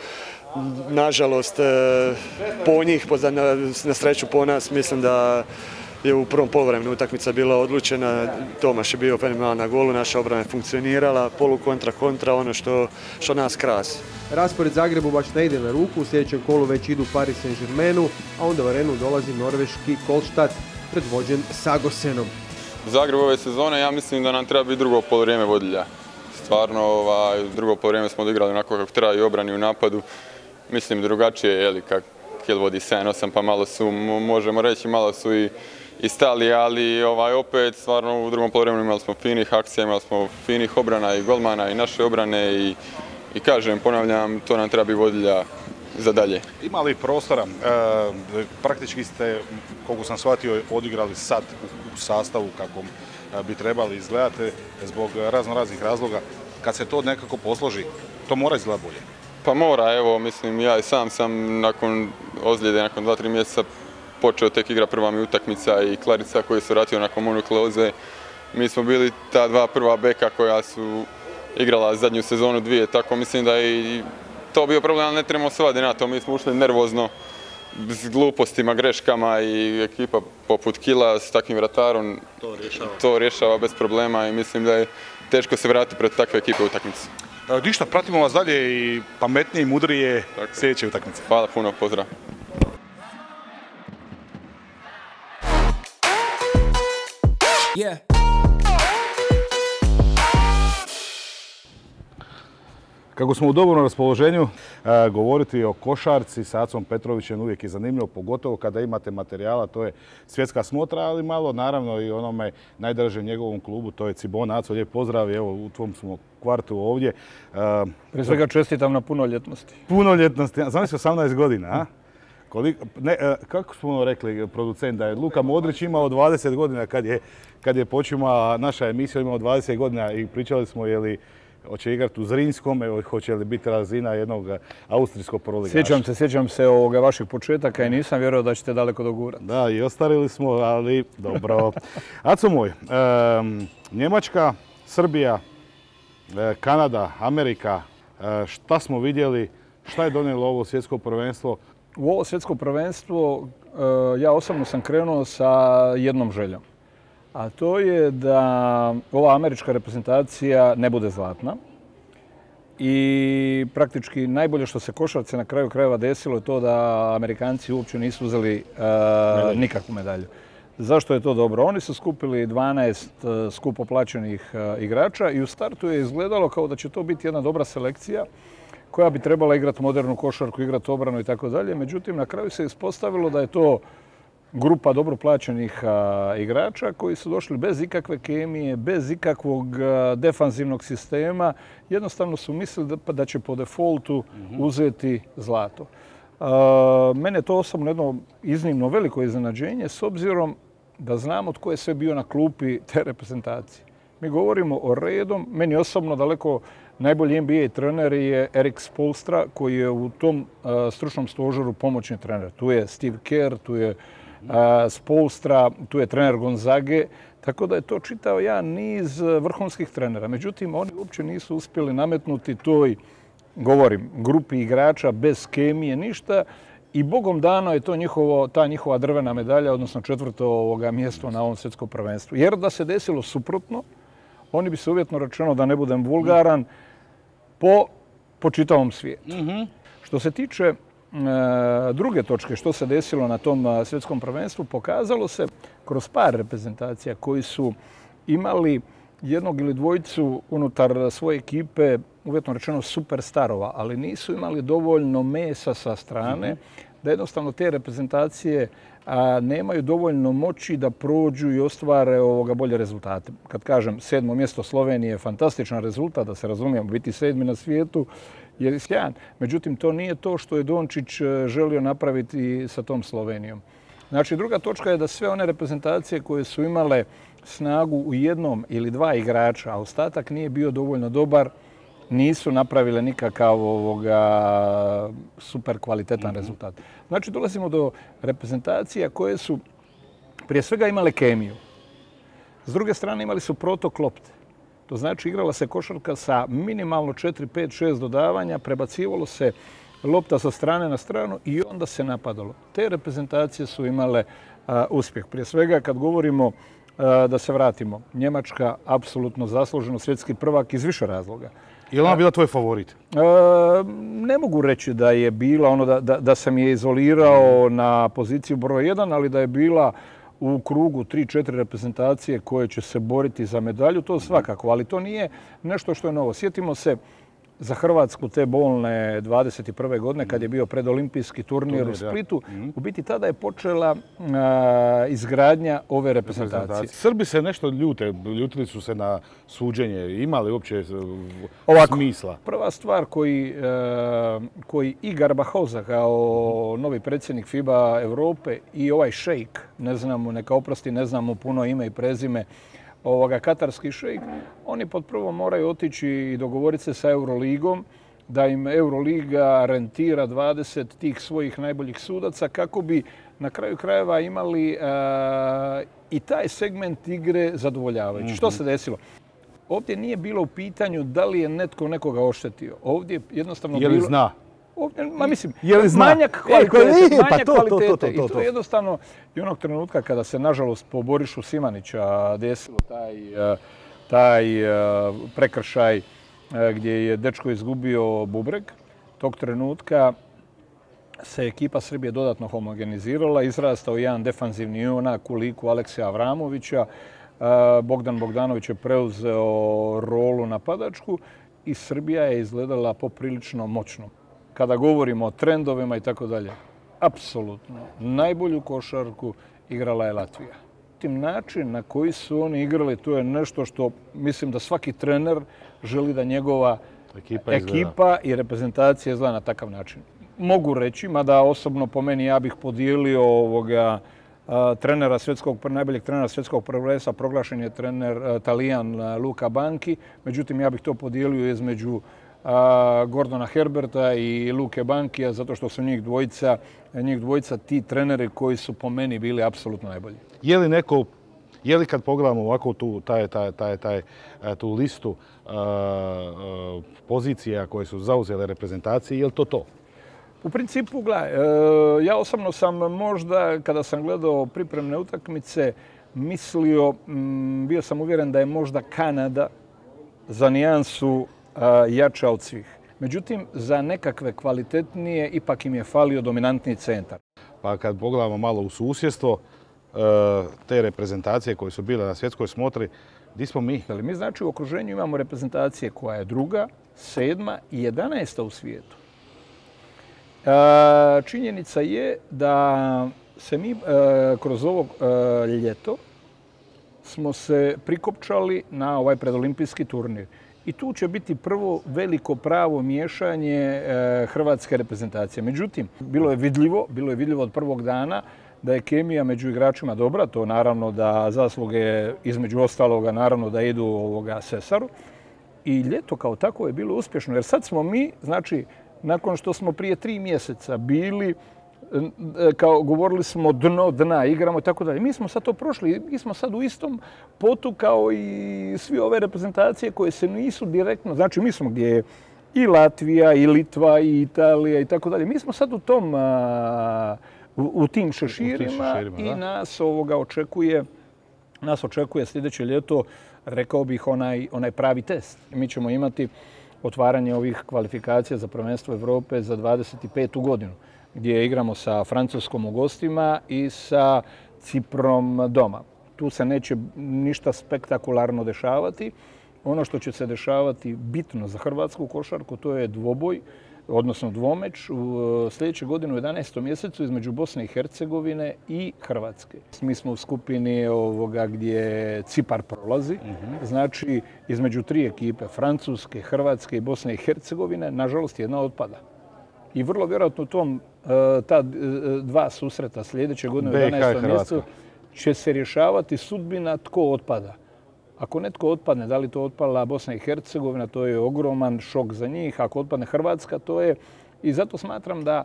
Nažalost, e, po njih, na sreću po nas, mislim da je u prvom polovremenu utakmica bila odlučena. Tomaš je bio fenomenal na golu, naša obrana je funkcionirala, polu kontra kontra, ono što, što nas krasi. Raspored Zagrebu baš ne ide na ruku, u sljedećem kolu već idu Paris Saint-Germainu, a onda u arenu dolazi norveški Kolštad predvođen Sagosenom. Zagreb ove sezone ja mislim da nam treba biti drugo polovrijeme vodilja. Stvarno, ovaj, drugo polovrijeme smo odigrali onako kako treba i obrani u napadu. Mislim drugačije, jeli, kak Kiel vodi 7-8, pa malo su, možemo reći, malo su i i stali, ali ovaj, opet stvarno u drugom polovremenu imali smo finih akcija, imali smo finih obrana i golmana i naše obrane i, I kažem, ponavljam, to nam treba biti vodilja za dalje. Ima li prostora? E, praktički ste, koliko sam shvatio, odigrali sad u, u sastavu kakvom e, bi trebali izgledati zbog razno raznih razloga. Kad se to nekako posloži, to mora izgledati bolje. Pa mora, evo, mislim, ja i sam sam nakon ozljede, nakon dva, tri mjeseca počeo tek igra prva mi utakmica i Klarica koji se vratio nakon monokloze. Mi smo bili ta dva prva beka koja su igrala zadnju sezonu dvije, tako mislim da je i to bio problem, ali ne trebamo se vadi na to, mi smo ušli nervozno s glupostima, greškama i ekipa poput Kila s takvim vratarom To rješava. to rješava bez problema i mislim da je teško se vratiti pred takve ekipe u utakmici. E, ništa, pratimo vas dalje i pametnije i mudrije sljedeće utakmice. Hvala puno, pozdrav. Yeah. Kako smo u dobrom raspoloženju, e, govoriti o košarci s Acom Petrovićem uvijek je zanimljivo, pogotovo kada imate materijala, to je svjetska smotra, ali malo naravno i onome najdražem njegovom klubu, to je Cibon. Aco, lijep pozdrav, evo u tvom smo kvartu ovdje. E, Prije svega čestitam na punoljetnosti. punoljetnosti, znam si 18 godina, a? Koliko, ne, e, kako smo ono rekli, producent, da je Luka Modrić imao 20 godina kad je, kad je počima naša emisija, imao 20 godina i pričali smo je li hoće igrati u Zrinskom, evo, hoće li biti razina jednog austrijskog prvoligaša. Sjećam se, sjećam se ovoga vaših početaka i nisam vjerovao da ćete daleko dogurati. Da, i ostarili smo, ali dobro. Aco moj, em, Njemačka, Srbija, e, Kanada, Amerika, e, šta smo vidjeli, šta je donijelo ovo svjetsko prvenstvo? U ovo svjetsko prvenstvo e, ja osobno sam krenuo sa jednom željom. A to je da ova američka reprezentacija ne bude zlatna. I praktički najbolje što se košarce na kraju krajeva desilo je to da Amerikanci uopće nisu uzeli e, nikakvu medalju. Zašto je to dobro? Oni su skupili 12 skupo plaćenih e, igrača i u startu je izgledalo kao da će to biti jedna dobra selekcija koja bi trebala igrati modernu košarku, igrati obranu i tako dalje. Međutim, na kraju se ispostavilo da je to grupa dobro plaćenih a, igrača koji su došli bez ikakve kemije, bez ikakvog a, defanzivnog sistema. Jednostavno su mislili da, pa da će po defaultu uzeti zlato. A, mene je to osobno jedno iznimno veliko iznenađenje s obzirom da znamo tko je sve bio na klupi te reprezentacije. Mi govorimo o redom, meni osobno daleko najbolji NBA trener je Erik Spolstra koji je u tom stručnom stožeru pomoćni trener. Tu je Steve Kerr, tu je Spolstra, tu je trener Gonzage, tako da je to čitao ja niz vrhunskih trenera. Međutim, oni uopće nisu uspjeli nametnuti toj, govorim, grupi igrača bez kemije, ništa. I bogom dano je to njihovo, ta njihova drvena medalja, odnosno četvrto ovoga mjesto na ovom svjetskom prvenstvu. Jer da se desilo suprotno, oni bi se uvjetno rečeno, da ne budem vulgaran, po, po čitavom svijetu. Što se tiče e, druge točke, što se desilo na tom e, svjetskom prvenstvu, pokazalo se kroz par reprezentacija koji su imali jednog ili dvojicu unutar svoje ekipe, uvjetno rečeno superstarova, ali nisu imali dovoljno mesa sa strane, da jednostavno te reprezentacije a, nemaju dovoljno moći da prođu i ostvare ovoga bolje rezultate. Kad kažem sedmo mjesto Slovenije je fantastičan rezultat, da se razumijemo, biti sedmi na svijetu je sjajan. Međutim, to nije to što je Dončić e, želio napraviti sa tom Slovenijom. Znači, druga točka je da sve one reprezentacije koje su imale snagu u jednom ili dva igrača, a ostatak nije bio dovoljno dobar, nisu napravile nikakav ovoga super kvalitetan rezultat. Znači, dolazimo do reprezentacija koje su prije svega imale kemiju. S druge strane imali su protok lopte. To znači igrala se košarka sa minimalno 4, 5, 6 dodavanja, prebacivalo se lopta sa strane na stranu i onda se napadalo. Te reprezentacije su imale a, uspjeh. Prije svega kad govorimo a, da se vratimo, Njemačka apsolutno zasluženo svjetski prvak iz više razloga. Je li ona bila tvoj favorit? E, ne mogu reći da je bila ono da, da, da sam je izolirao na poziciju broj 1, ali da je bila u krugu 3-4 reprezentacije koje će se boriti za medalju, to svakako, ali to nije nešto što je novo. Sjetimo se za Hrvatsku te bolne 21. godine kad je bio predolimpijski turnir u Turnir. Splitu. Mhm. U biti tada je počela a, izgradnja ove reprezentacije. Srbi se nešto ljute, ljutili su se na suđenje, imali uopće e, Ovako, smisla? prva stvar koji, e, koji i Garbahoza kao novi predsjednik FIBA Europe i ovaj šejk, ne znamo, neka oprosti, ne znamo puno ime i prezime, ovoga katarski šejk, oni pod prvo moraju otići i dogovoriti se sa Euroligom da im Euroliga rentira 20 tih svojih najboljih sudaca kako bi na kraju krajeva imali e, i taj segment igre zadovoljavajući. Što Mhm. se desilo? Ovdje nije bilo u pitanju da li je netko nekoga oštetio. Ovdje je jednostavno Je li bilo... zna? Ovdje, ma mislim, manjak E, kvalitete, ko nije, pa manjak to, to, to, kvalitete. to, to, I to. to je jednostavno i onog trenutka kada se, nažalost, po Borišu Simanića desilo taj, eh, taj prekršaj gdje je dečko izgubio bubreg, tog trenutka se ekipa Srbije dodatno homogenizirala, izrastao jedan defanzivni junak u liku Aleksija Avramovića, e, Bogdan Bogdanović je preuzeo rolu napadačku i Srbija je izgledala poprilično moćno. Kada govorimo o trendovima i tako dalje, apsolutno najbolju košarku igrala je Latvija. Tim način na koji su oni igrali, to je nešto što mislim da svaki trener želi da njegova Ekipa ekipa i reprezentacija izgleda na takav način. Mogu reći, mada osobno po meni ja bih podijelio ovoga trenera svjetskog, najboljeg trenera svjetskog prvenstva, proglašen je trener Talijan Luka Banki, međutim ja bih to podijelio između Gordona Herberta i Luke Bankija, zato što su njih dvojica, njih dvojica ti treneri koji su po meni bili apsolutno najbolji. Je li neko, je li kad pogledamo ovako tu, taj, taj, taj, taj, e, tu listu uh, pozicija koje su zauzele reprezentacije, je li to to? U principu, gledaj, ja osobno sam možda, kada sam gledao pripremne utakmice, mislio, bio sam uvjeren da je možda Kanada za nijansu jača od svih. Međutim, za nekakve kvalitetnije ipak im je falio dominantni centar. Pa kad pogledamo malo u susjedstvo, uh, te reprezentacije koje su bile na svjetskoj smotri, di smo mi? Ali mi znači u okruženju imamo reprezentacije koja je druga, sedma i jedanesta u svijetu. E, Činjenica je da se mi e, kroz ovo e, ljeto smo se prikopčali na ovaj predolimpijski turnir. I tu će biti prvo veliko pravo miješanje e, hrvatske reprezentacije. Međutim, bilo je vidljivo, bilo je vidljivo od prvog dana da je kemija među igračima dobra, to naravno da zasluge između ostaloga naravno da idu ovoga Sesaru. I ljeto kao tako je bilo uspješno, jer sad smo mi, znači, nakon što smo prije tri mjeseca bili kao govorili smo dno dna, igramo i tako dalje. Mi smo sad to prošli, mi smo sad u istom potu kao i svi ove reprezentacije koje se nisu direktno, znači mi smo gdje je i Latvija, i Litva, i Italija i tako dalje. Mi smo sad u tom, a, u, u tim šeširima, šeširima, i da. nas ovoga očekuje, nas očekuje sljedeće ljeto, rekao bih, onaj, onaj pravi test. Mi ćemo imati otvaranje ovih kvalifikacija za prvenstvo Evrope za 25. godinu, gdje igramo sa Francuskom u gostima i sa Ciprom doma. Tu se neće ništa spektakularno dešavati. Ono što će se dešavati bitno za hrvatsku košarku, to je dvoboj, odnosno dvomeč u e, sljedeće godine u 11. mjesecu između Bosne i Hercegovine i Hrvatske. Mi smo u skupini ovoga gdje Cipar prolazi, znači između tri ekipe, Francuske, Hrvatske i Bosne i Hercegovine, nažalost jedna otpada. I vrlo vjerojatno u tom e, ta e, dva susreta sljedeće godine u BiH i 11. Hrvatska. mjesecu će se rješavati sudbina tko otpada. Ako netko otpadne, da li to otpala Bosna i Hercegovina, to je ogroman šok za njih. Ako otpadne Hrvatska, to je... I zato smatram da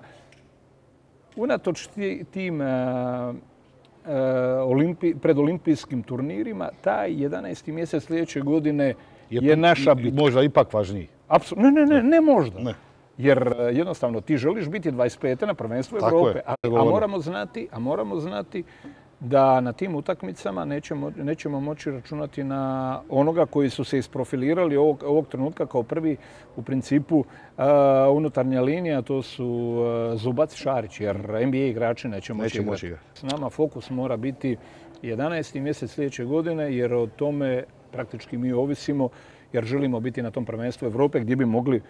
unatoč ti- tim e, olimpi, predolimpijskim turnirima, taj 11. mjesec sljedeće godine je, naša bitka. Možda ipak važniji. Apsolutno, ne, ne, ne, ne možda. Ne. Jer e, jednostavno ti želiš biti 25. na prvenstvu je, a, moramo znati, a moramo znati da na tim utakmicama nećemo, nećemo moći računati na onoga koji su se isprofilirali ovog, ovog trenutka kao prvi u principu uh, unutarnja linija, to su uh, Zubac Šarić, jer NBA igrači neće moći Neće igrati. moći. S nama fokus mora biti 11. mjesec sljedeće godine, jer o tome praktički mi ovisimo, jer želimo biti na tom prvenstvu Evrope gdje bi mogli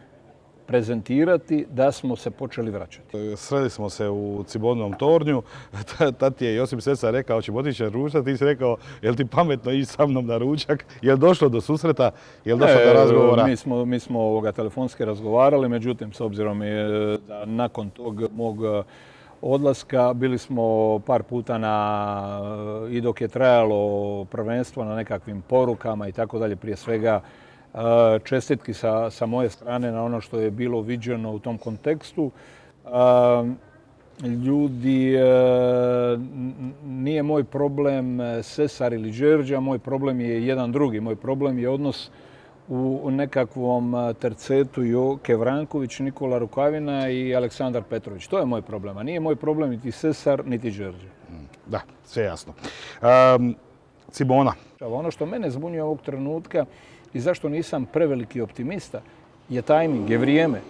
prezentirati da smo se počeli vraćati. Sreli smo se u Cibonom tornju, tad ti je Josip Seca rekao, otići na ručak, ti si rekao, jel ti pametno ići sa mnom na ručak, jel došlo do susreta, jel došlo do razgovora? Mi smo, mi smo ovoga telefonski razgovarali, međutim, s obzirom je da nakon tog mog odlaska bili smo par puta na, i dok je trajalo prvenstvo na nekakvim porukama i tako dalje, prije svega čestitki sa, sa moje strane na ono što je bilo viđeno u tom kontekstu. Ljudi, e, nije moj problem Sesar ili Đerđa, moj problem je jedan drugi. Moj problem je odnos u nekakvom tercetu Joke Vranković, Nikola Rukavina i Aleksandar Petrović. To je moj problem, a nije moj problem niti Sesar, niti Đerđe. Da, sve jasno. Cibona. Ono što mene zbunjuje ovog trenutka i zašto nisam preveliki optimista je tajming, je vrijeme.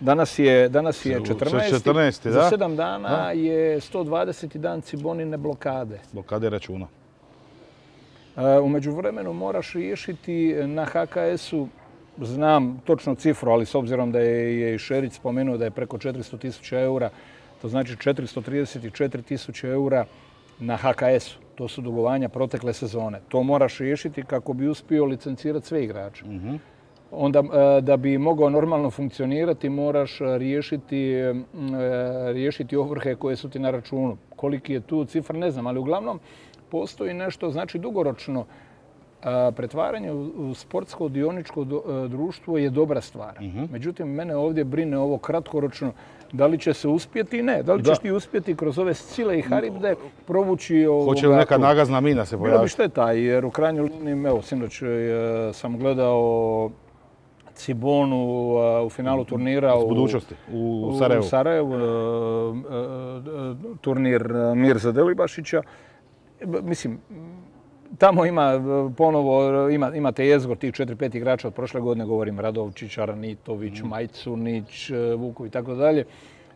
Danas je, danas je 14. Za sedam dana je 120. dan Cibonine blokade. Blokade računa. E, u međuvremenu moraš riješiti na HKS-u, znam točno cifru, ali s obzirom da je i Šerić spomenuo da je preko 400 tisuća eura, to znači 434 tisuće eura na HKS-u. To su dugovanja protekle sezone. To moraš riješiti kako bi uspio licencirati sve igrače. Mhm. Onda e, da bi mogao normalno funkcionirati moraš riješiti, e, riješiti ovrhe koje su ti na računu. Koliki je tu cifra ne znam, ali uglavnom postoji nešto, znači dugoročno pretvaranje u sportsko dioničko e, društvo je dobra stvar. Mhm. Međutim, mene ovdje brine ovo kratkoročno da li će se uspjeti? Ne. Da li ćeš ti uspjeti kroz ove sile i haribde provući ovoga... Hoće li neka nagazna mina se pojaviti? Bilo bi šteta, jer u krajnjoj liniji, evo, sinoć e, sam gledao Cibonu u finalu turnira u budućnosti u Sarajevu. U Sarajevu e, turnir Mirza Delibašića. Mislim, tamo ima ponovo, ima, imate jezgor tih 4-5 igrača od prošle godine, govorim Radovčić, Arnitović, mm. Majcunić, Vukov i tako dalje.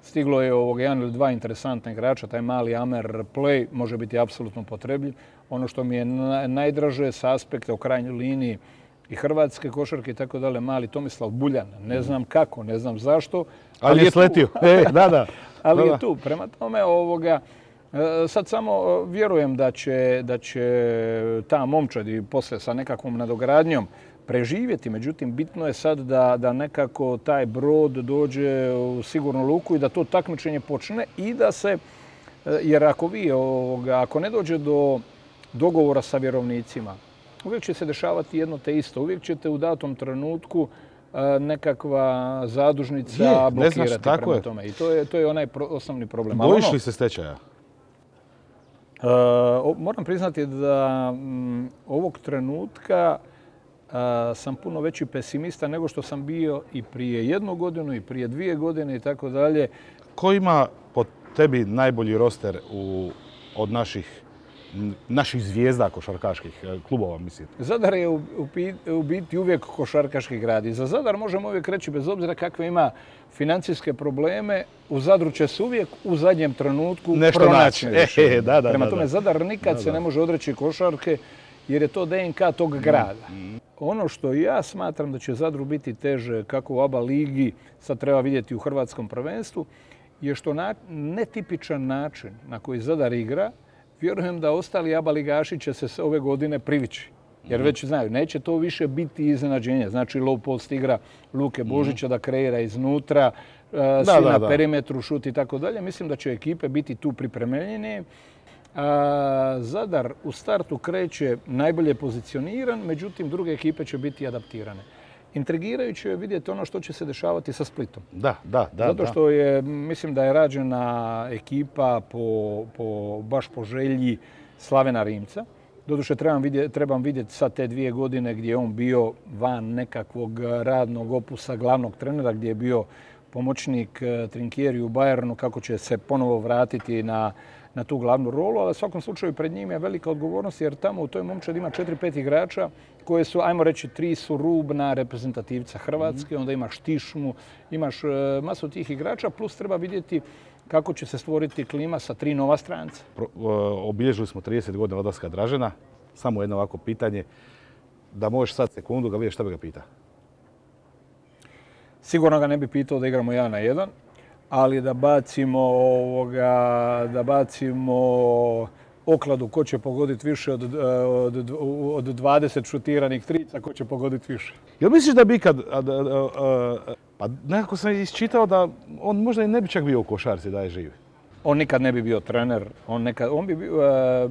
Stiglo je ovog jedan ili dva interesantna igrača, taj mali Amer Play može biti apsolutno potrebljiv. Ono što mi je najdraže sa aspekta u krajnjoj liniji i hrvatske košarke i tako dalje, mali Tomislav Buljan. Ne znam kako, ne znam zašto. Ali, je sletio. E, da, da. ali je tu. Prema tome ovoga, E, sad samo e, vjerujem da će, da će ta momčad i posle sa nekakvom nadogradnjom preživjeti. Međutim, bitno je sad da, da nekako taj brod dođe u sigurnu luku i da to takmičenje počne i da se, e, jer ako vi, ovoga, ako ne dođe do dogovora sa vjerovnicima, uvijek će se dešavati jedno te isto. Uvijek ćete u datom trenutku nekakva zadužnica blokirati prema tome. I to je, to je onaj osnovni problem. Bojiš ono li se stečaja? E, moram priznati da mm, ovog trenutka e, sam puno veći pesimista nego što sam bio i prije jednu godinu i prije dvije godine i tako dalje. Ko ima po tebi najbolji roster od naših naših zvijezda košarkaških e, klubova, mislim. Zadar je u, biti uvijek košarkaški grad. I za Zadar možemo uvijek reći, bez obzira kakve ima financijske probleme, u Zadru će se uvijek u zadnjem trenutku Nešto pronaći. E, da, da, Prema tome, Zadar nikad se ne može odreći košarke, jer je to DNK tog mm, grada. Mm. Ono što ja smatram da će Zadru biti teže kako u ABA ligi, sad treba vidjeti u hrvatskom prvenstvu, je što na netipičan način na koji Zadar igra, vjerujem da ostali ABA ligaši će se ove godine privići. Jer mhm. već znaju, neće to više biti iznenađenje. Znači low post igra Luke mhm. Božića da kreira iznutra, e, svi na perimetru, šut i tako dalje. Mislim da će ekipe biti tu pripremljene. Zadar u startu kreće najbolje pozicioniran, međutim druge ekipe će biti adaptirane. Intrigirajuće je vidjeti ono što će se dešavati sa Splitom. Da, da, da. Zato što je, mislim da je rađena ekipa po, po, baš po želji Slavena Rimca. Doduše trebam vidjeti, trebam vidjeti sad te dvije godine gdje je on bio van nekakvog radnog opusa glavnog trenera, gdje je bio pomoćnik eh, Trinkieri u Bayernu, kako će se ponovo vratiti na, na tu glavnu rolu, ali u svakom slučaju pred njim je velika odgovornost jer tamo u toj momčadi ima 4-5 igrača koje su, ajmo reći, tri su rubna reprezentativca Hrvatske, onda imaš Tišmu, imaš e, masu tih igrača, plus treba vidjeti kako će se stvoriti klima sa tri nova stranca. E, obilježili smo 30 godina odlaska Dražena. Samo jedno ovako pitanje. Da možeš sad sekundu ga vidjeti šta bi ga pita. Sigurno ga ne bi pitao da igramo jedan na jedan, ali da bacimo ovoga, da bacimo okladu ko će pogoditi više od, od, od 20 šutiranih trica, ko će pogoditi više. Jel misliš da bi kad, a, da- a, a, pa nekako sam isčitao da on možda i ne bi čak bio u košarci da je živ. On nikad ne bi bio trener, on, nekad, on bi bio, e,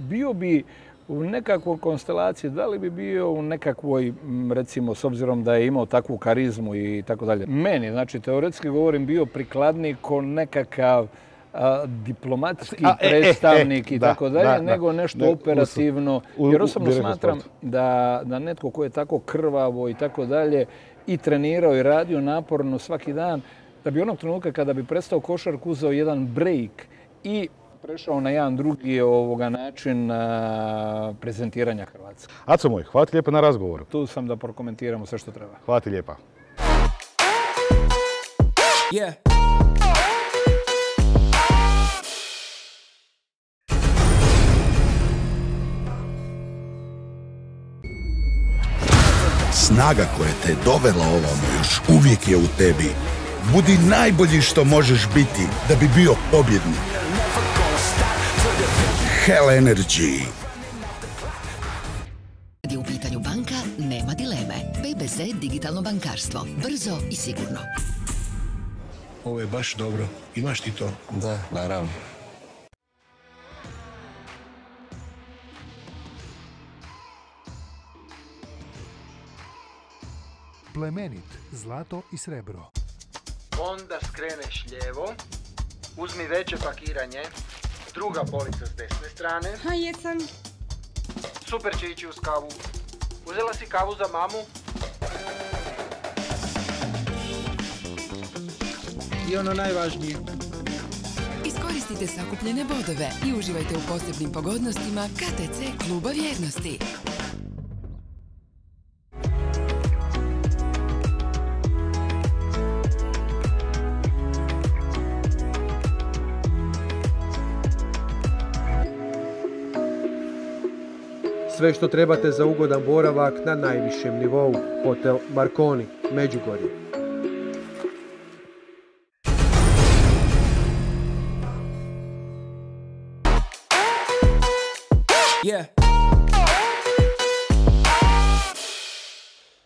bio bi u nekakvoj konstelaciji, da li bi bio u nekakvoj, recimo, s obzirom da je imao takvu karizmu i tako dalje. Meni, znači, teoretski govorim, bio prikladnik ko nekakav a, diplomatski A, e, e, e, predstavnik i da, tako dalje, da, da. nego nešto Ne, u- operativno. u- Jer osobno smatram da, da netko ko je tako krvavo i tako dalje i trenirao i radio naporno svaki dan, da bi onog trenutka kada bi prestao košarku uzeo jedan break i prešao na jedan drugi ovoga način a, prezentiranja Hrvatske. Aco moj, hvala ti lijepo na razgovoru. Tu sam da prokomentiramo sve što treba. Hvala ti lijepa. Yeah. Snaga koja te je dovela ovamo još uvijek je u tebi. Budi najbolji što možeš biti da bi bio pobjednik. Hell Energy. Kad je u pitanju banka, nema dileme. PBZ digitalno bankarstvo. Brzo i sigurno. Ovo je baš dobro. Imaš ti to? Da, naravno. Plemenit, zlato i srebro. Onda skreneš lijevo, uzmi veće pakiranje, druga polica s desne strane. A jesam. Super će ići uz kavu. Uzela si kavu za mamu? I ono najvažnije. Iskoristite sakupljene bodove i uživajte u posebnim pogodnostima KTC kluba vjernosti. Sve što trebate za ugodan boravak na najvišem nivou. Hotel Marconi, Međugorje. Yeah.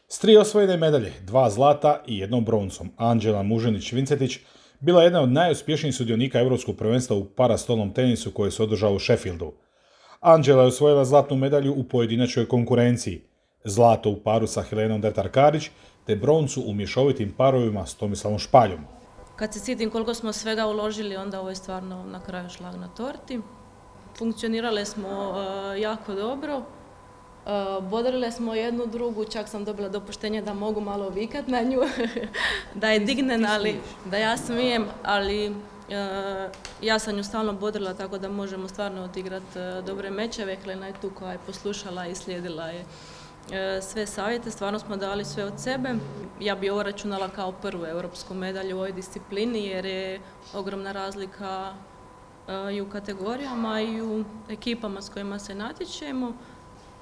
S tri osvojene medalje, dva zlata i jednom broncom, Anđela Muženić-Vincetić bila je jedna od najuspješnijih sudionika Europskog prvenstva u parastolnom tenisu koje se održao u Sheffieldu. Anđela je osvojila zlatnu medalju u pojedinačnoj konkurenciji, zlato u paru sa Helenom Dertar-Karić, te broncu u mješovitim parovima s Tomislavom Špaljom. Kad se sjetim koliko smo svega uložili, onda ovo je stvarno na kraju šlag na torti. Funkcionirale smo e, jako dobro, e, bodrile smo jednu drugu, čak sam dobila dopuštenje da mogu malo vikat na nju, da je dignem, ali da ja smijem, ali ja sam nju stalno bodrila tako da možemo stvarno odigrati e, dobre mečeve. Helena je tu koja je poslušala i slijedila je e, sve savjete, stvarno smo dali sve od sebe. Ja bi ovo računala kao prvu europsku medalju u ovoj disciplini jer je ogromna razlika i u kategorijama i u ekipama s kojima se natječemo.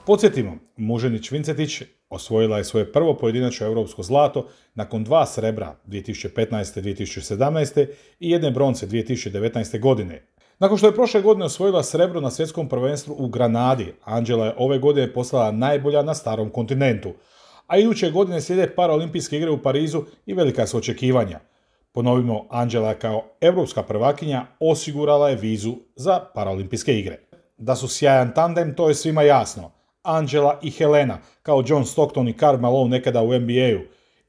Podsjetimo, Muženić-Vincetić osvojila je svoje prvo pojedinačno europsko zlato nakon dva srebra 2015. 2017. i jedne bronce 2019. godine. Nakon što je prošle godine osvojila srebro na svjetskom prvenstvu u Granadi, Anđela je ove godine postala najbolja na starom kontinentu. A iduće godine slijede paraolimpijske igre u Parizu i velika su očekivanja. Ponovimo, Anđela kao europska prvakinja osigurala je vizu za paraolimpijske igre. Da su sjajan tandem, to je svima jasno. Angela i Helena, kao John Stockton i Karl Malone nekada u NBA-u.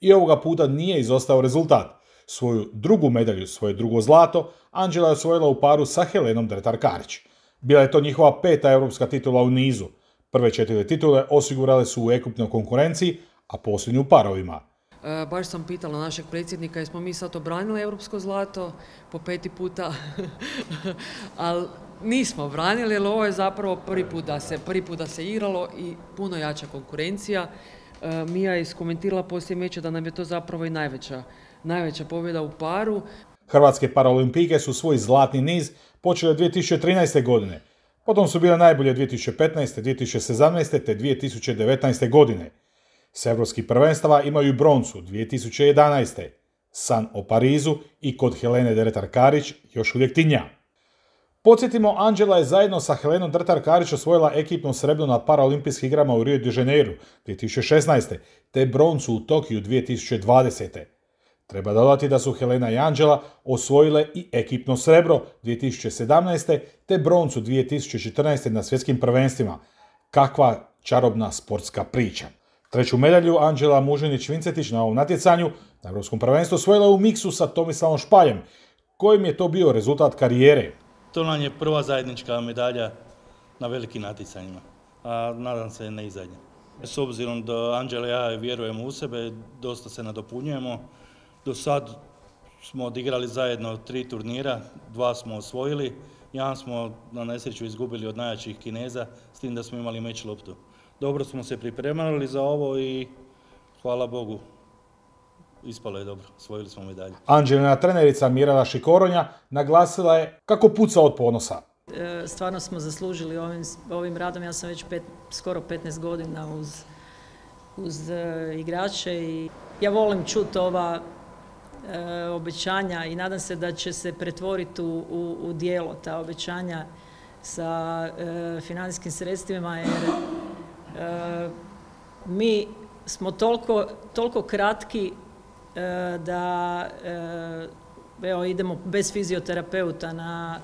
I ovoga puta nije izostao rezultat. Svoju drugu medalju, svoje drugo zlato, Angela je osvojila u paru sa Helenom Dretar-Karić. Bila je to njihova peta europska titula u nizu. Prve četiri titule osigurale su u ekupnoj konkurenciji, a posljednju parovima. E, Baš sam pitala našeg predsjednika jesmo mi sad obranili europsko zlato po peti puta, ali nismo obranili jer ovo je zapravo prvi put da se, prvi put da se igralo i puno jača konkurencija. E, Mija je iskomentirala poslije meča da nam je to zapravo i najveća, najveća pobjeda u paru. Hrvatske paraolimpijke su svoj zlatni niz počele 2013. godine. Potom su bile najbolje 2015., 2017. te 2019. godine. S evropskih prvenstava imaju broncu 2011. San o Parizu i kod Helene Deretar-Karić još uvijek tinja. Podsjetimo, Anđela je zajedno sa Helenom Drtar-Karić osvojila ekipnu srebro na paraolimpijskim igrama u Rio de Janeiro 2016. te broncu u Tokiju 2020. Treba dodati da su Helena i Anđela osvojile i ekipno srebro 2017. te broncu 2014. na svjetskim prvenstvima. Kakva čarobna sportska priča. Treću medalju Anđela Mužinić-Vincetić na ovom natjecanju na Europskom prvenstvu osvojila u miksu sa Tomislavom Špaljem, kojim je to bio rezultat karijere. To nam je prva zajednička medalja na velikim natjecanjima, a nadam se ne i zadnja. S obzirom da Anđela i ja vjerujemo u sebe, dosta se nadopunjujemo. Do sad smo odigrali zajedno tri turnira, dva smo osvojili, jedan smo na nesreću izgubili od najjačih Kineza, s tim da smo imali meč loptu. Dobro smo se pripremali za ovo i hvala Bogu, ispalo je dobro, osvojili smo medalju. Anđelina trenerica Mirala Šikoronja naglasila je kako puca od ponosa. E, stvarno smo zaslužili ovim, ovim radom, ja sam već pet, skoro 15 godina uz, uz e, igrače i ja volim čuti ova e, obećanja i nadam se da će se pretvoriti u, u, u dijelo ta obećanja sa financijskim sredstvima jer mi smo toliko, toliko kratki da e, evo, idemo bez fizioterapeuta na,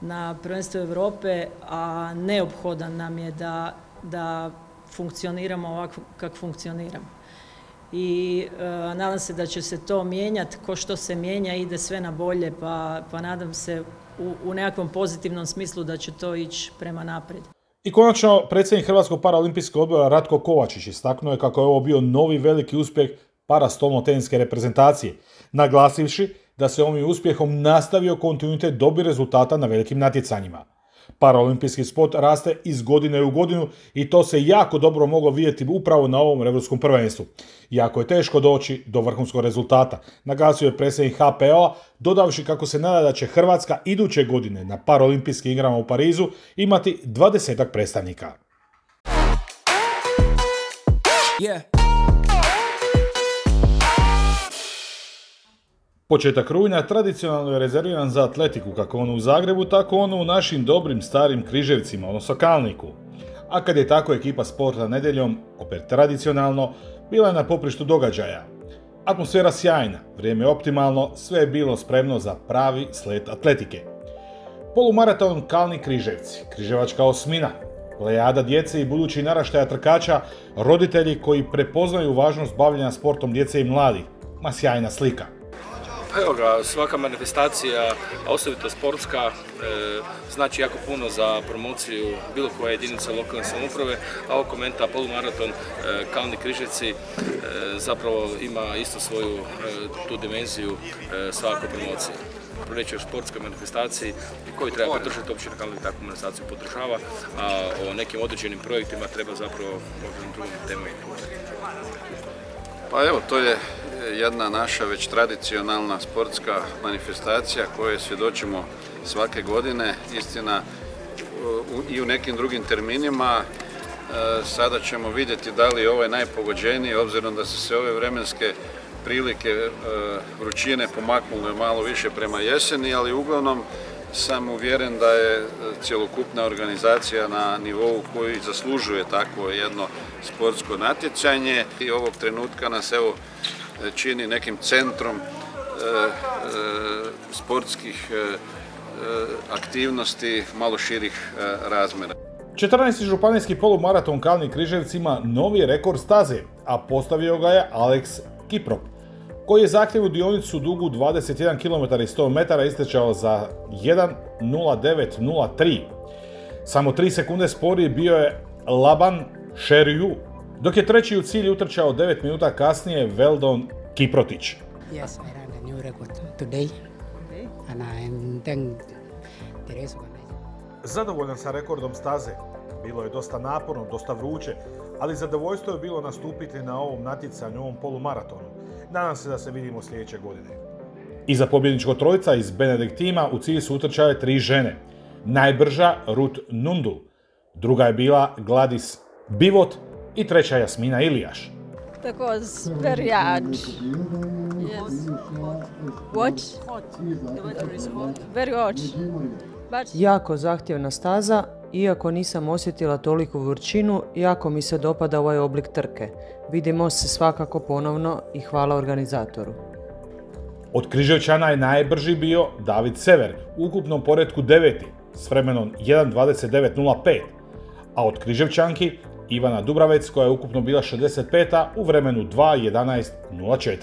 na prvenstvo Europe, a neophodan nam je da, da funkcioniramo ovako kako funkcioniramo. I e, nadam se da će se to mijenjati, ko što se mijenja ide sve na bolje, pa, pa nadam se u, u nekakvom pozitivnom smislu da će to ići prema naprijed. I konačno, predsjednik Hrvatskog paraolimpijskog odbora Ratko Kovačić istaknuo je kako je ovo bio novi veliki uspjeh parastolno-teniske reprezentacije, naglasivši da se ovim uspjehom nastavio kontinuitet dobi rezultata na velikim natjecanjima. Paraolimpijski sport raste iz godine u godinu i to se jako dobro moglo vidjeti upravo na ovom evropskom prvenstvu. Jako je teško doći do vrhunskog rezultata, naglasio je predsjednik HPO, dodavši kako se nada da će Hrvatska iduće godine na Paraolimpijskim igrama u Parizu imati 20 predstavnika. Početak rujna tradicionalno je rezerviran za atletiku, kako ono u Zagrebu, tako ono u našim dobrim starim Križevcima, odnosno Kalniku. A kad je tako ekipa sporta nedeljom, opet tradicionalno, bila je na poprištu događaja. Atmosfera sjajna, vrijeme optimalno, sve je bilo spremno za pravi slet atletike. Polumaraton Kalni Križevci, Križevačka osmina, plejada djece i budući naraštaja trkača, roditelji koji prepoznaju važnost bavljenja sportom djece i mladih. Ma sjajna slika. Pa evo ga, svaka manifestacija, a osobito sportska, e, znači jako puno za promociju bilo koje jedinice lokalne samouprave, a ovo komenta polumaraton e, Kalni Križevci e, zapravo ima isto svoju tu dimenziju svako promocije. Reći o sportskoj manifestaciji koju treba podržati, općina Kalni takvu manifestaciju podržava, a o nekim određenim projektima treba zapravo možda drugom temu Pa evo, to je jedna naša već tradicionalna sportska manifestacija koje svjedočimo svake godine, istina i u nekim drugim terminima. E, sada ćemo vidjeti da li je ovaj najpogođeniji, obzirom da su se ove vremenske prilike e, vrućine pomaknule malo više prema jeseni, ali uglavnom sam uvjeren da je cjelokupna organizacija na nivou koji zaslužuje takvo jedno sportsko natjecanje i ovog trenutka nas evo čini nekim centrom e, e, sportskih e, aktivnosti malo širih razmjera. 14. županijski polumaraton Kalni Križevci ima novi rekord staze, a postavio ga je Alex Kiprop, koji je zahtjevu dionicu dugu 21 km i 100 metara istečao za 1.09.03. Samo 3 sekunde sporiji bio je Laban Šerju dok je treći u cilju utrčao 9 minuta kasnije Veldon Kiprotić. Yes, I ran a new record today. And I thank Teresa Zadovoljan sa rekordom staze. Bilo je dosta naporno, dosta vruće, ali zadovoljstvo je bilo nastupiti na ovom natjecanju, ovom polumaratonu. Nadam se da se vidimo sljedeće godine. Iza pobjedničko trojica iz Benedikt tima u cilju su utrčale tri žene. Najbrža Ruth Nundul, druga je bila Gladys Bivot i treća Jasmina Ilijaš. that was very hard. Yes. What? Very hot. But Jako zahtjevna staza, iako nisam osjetila toliku vrućinu, jako mi se dopada ovaj oblik trke. Vidimo se svakako ponovno i hvala organizatoru. Od Križevčana je najbrži bio David Sever, u ukupnom poredku deveti, s vremenom 1.29.05, a od Križevčanki Ivana Dubravec koja je ukupno bila 65. u vremenu 2.11.04.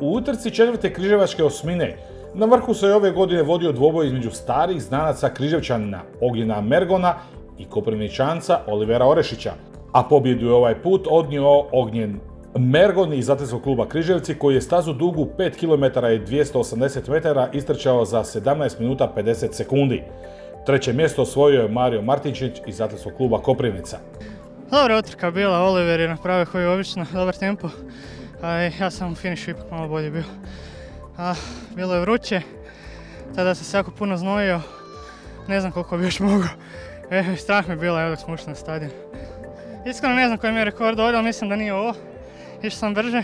U utrci četvrte križevačke osmine na vrhu se je ove godine vodio dvoboj između starih znanaca Križevčanina Ognjena Mergona i Koprivničanca Olivera Orešića, a pobjedu je ovaj put odnio Ognjen Mergon iz Atletskog kluba Križevci koji je stazu dugu 5 km i 280 metara istrčao za 17 minuta 50 sekundi. Treće mjesto osvojio je Mario Martinčić iz Atletskog kluba Koprivnica. Dobra utrka bila, Oliver je napravio koji je obično, dobar tempo. Ja sam u finišu ipak malo bolje bio. Bilo je vruće, tada sam se jako puno znojio. Ne znam koliko bi još mogao. E, strah me bilo, evo dok smo ušli na stadion. Iskreno ne znam koji mi je rekord ovdje, ali mislim da nije ovo. Išao sam brže.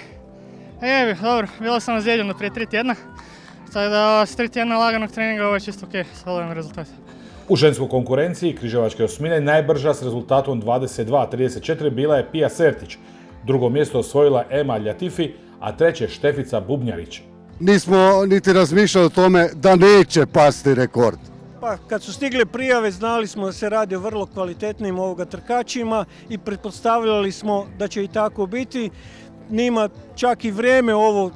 E, jebi, dobro, bilo sam ozlijeđeno prije tri tjedna. Tako da s tri tjedna laganog treninga ovo je čisto ok, solidan rezultat. U ženskoj konkurenciji Križevačke osmine najbrža s rezultatom 22.34 bila je Pija Sertić. Drugo mjesto osvojila Ema Ljatifi, a treće Štefica Bubnjarić. Nismo niti razmišljali o tome da neće pasti rekord. Pa kad su stigle prijave znali smo da se radi o vrlo kvalitetnim ovoga trkačima i pretpostavljali smo da će i tako biti. Nima čak i vrijeme ovo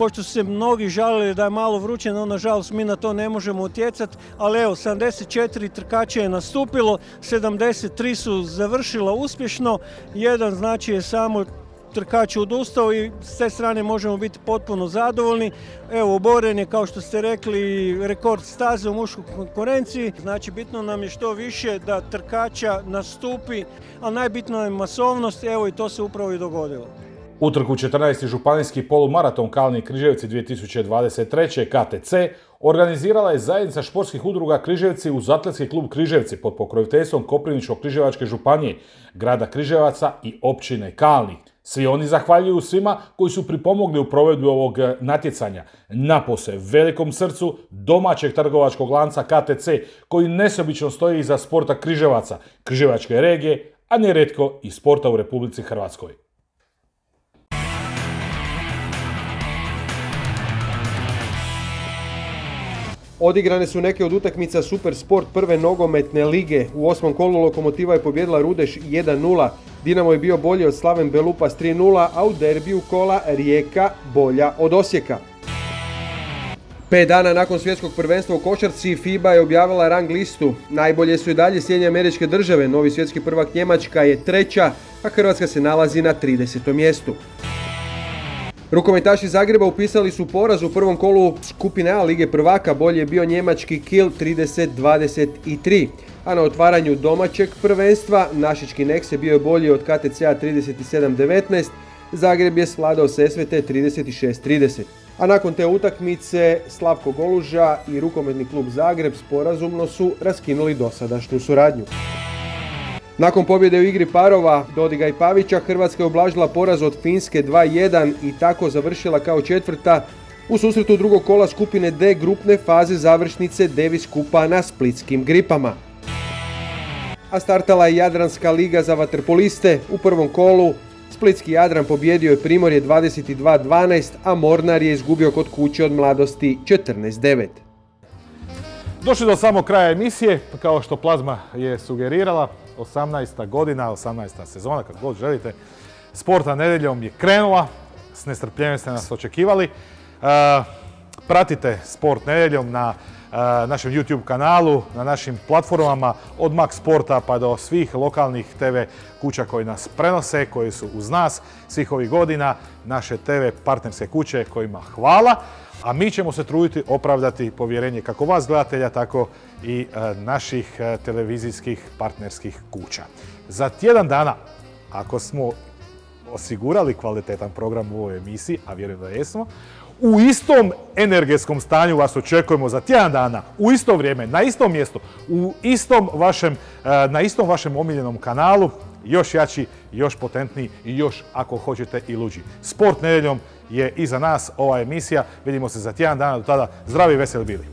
pošto su se mnogi žalili da je malo vruće, no nažalost mi na to ne možemo utjecati, ali evo, 74 trkača je nastupilo, 73 su završila uspješno, jedan znači je samo trkač odustao i s te strane možemo biti potpuno zadovoljni. Evo, oboren je, kao što ste rekli, rekord staze u muškoj konkurenciji. Znači, bitno nam je što više da trkača nastupi, a najbitno je masovnost, evo i to se upravo i dogodilo. Utrku 14. županijski polumaraton Kalni Križevci 2023. KTC organizirala je zajednica športskih udruga Križevci uz Atletski klub Križevci pod pokroviteljstvom Koprivničko-Križevačke županije, grada Križevaca i općine Kalni. Svi oni zahvaljuju svima koji su pripomogli u provedbi ovog natjecanja. Napose velikom srcu domaćeg trgovačkog lanca KTC koji nesobično stoji iza sporta Križevaca, Križevačke regije, a nerijetko i sporta u Republici Hrvatskoj. Odigrane su neke od utakmica Super Sport prve nogometne lige. U osmom kolu Lokomotiva je pobjedila Rudeš 1-0. Dinamo je bio bolji od Slaven Belupas 3-0, a u derbiju kola Rijeka bolja od Osijeka. Pet dana nakon svjetskog prvenstva u košarci FIBA je objavila rang listu. Najbolje su i dalje Sjedinje američke države, novi svjetski prvak Njemačka je treća, a Hrvatska se nalazi na 30. mjestu. Rukometaši Zagreba upisali su poraz u prvom kolu skupine A Lige prvaka, bolje je bio njemački Kiel 30-23. A na otvaranju domaćeg prvenstva Našički Nekse bio je bolji od KTCA 37-19, Zagreb je svladao SSVT 36-30. A nakon te utakmice Slavko Goluža i rukometni klub Zagreb sporazumno su raskinuli dosadašnju suradnju. Nakon pobjede u igri parova Dodiga i Pavića, Hrvatska je oblažila poraz od Finske 2-1 i tako završila kao četvrta u susretu drugog kola skupine D grupne faze završnice Davis Kupa na splitskim gripama. A startala je Jadranska liga za vaterpoliste u prvom kolu. Splitski Jadran pobjedio je Primorje 22-12, a Mornar je izgubio kod kuće od mladosti 14-9. Došli do samog kraja emisije, kao što Plazma je sugerirala, 18. godina, 18. sezona, kako god želite. Sporta nedeljom je krenula, s nestrpljenjem ste nas očekivali. E, pratite Sport nedeljom na e, našem YouTube kanalu, na našim platformama, od Max Sporta pa do svih lokalnih TV kuća koji nas prenose, koji su uz nas svih ovih godina, naše TV partnerske kuće kojima hvala a mi ćemo se truditi opravdati povjerenje kako vas gledatelja, tako i e, naših e, televizijskih partnerskih kuća. Za tjedan dana, ako smo osigurali kvalitetan program u ovoj emisiji, a vjerujem da jesmo, u istom energetskom stanju vas očekujemo za tjedan dana, u isto vrijeme, na istom mjestu, u istom vašem, e, na istom vašem omiljenom kanalu, još jači, još potentniji i još, ako hoćete, i luđi. Sport nedjeljom je iza nas ova emisija. Vidimo se za tjedan dana. Do tada zdravi i veseli bili.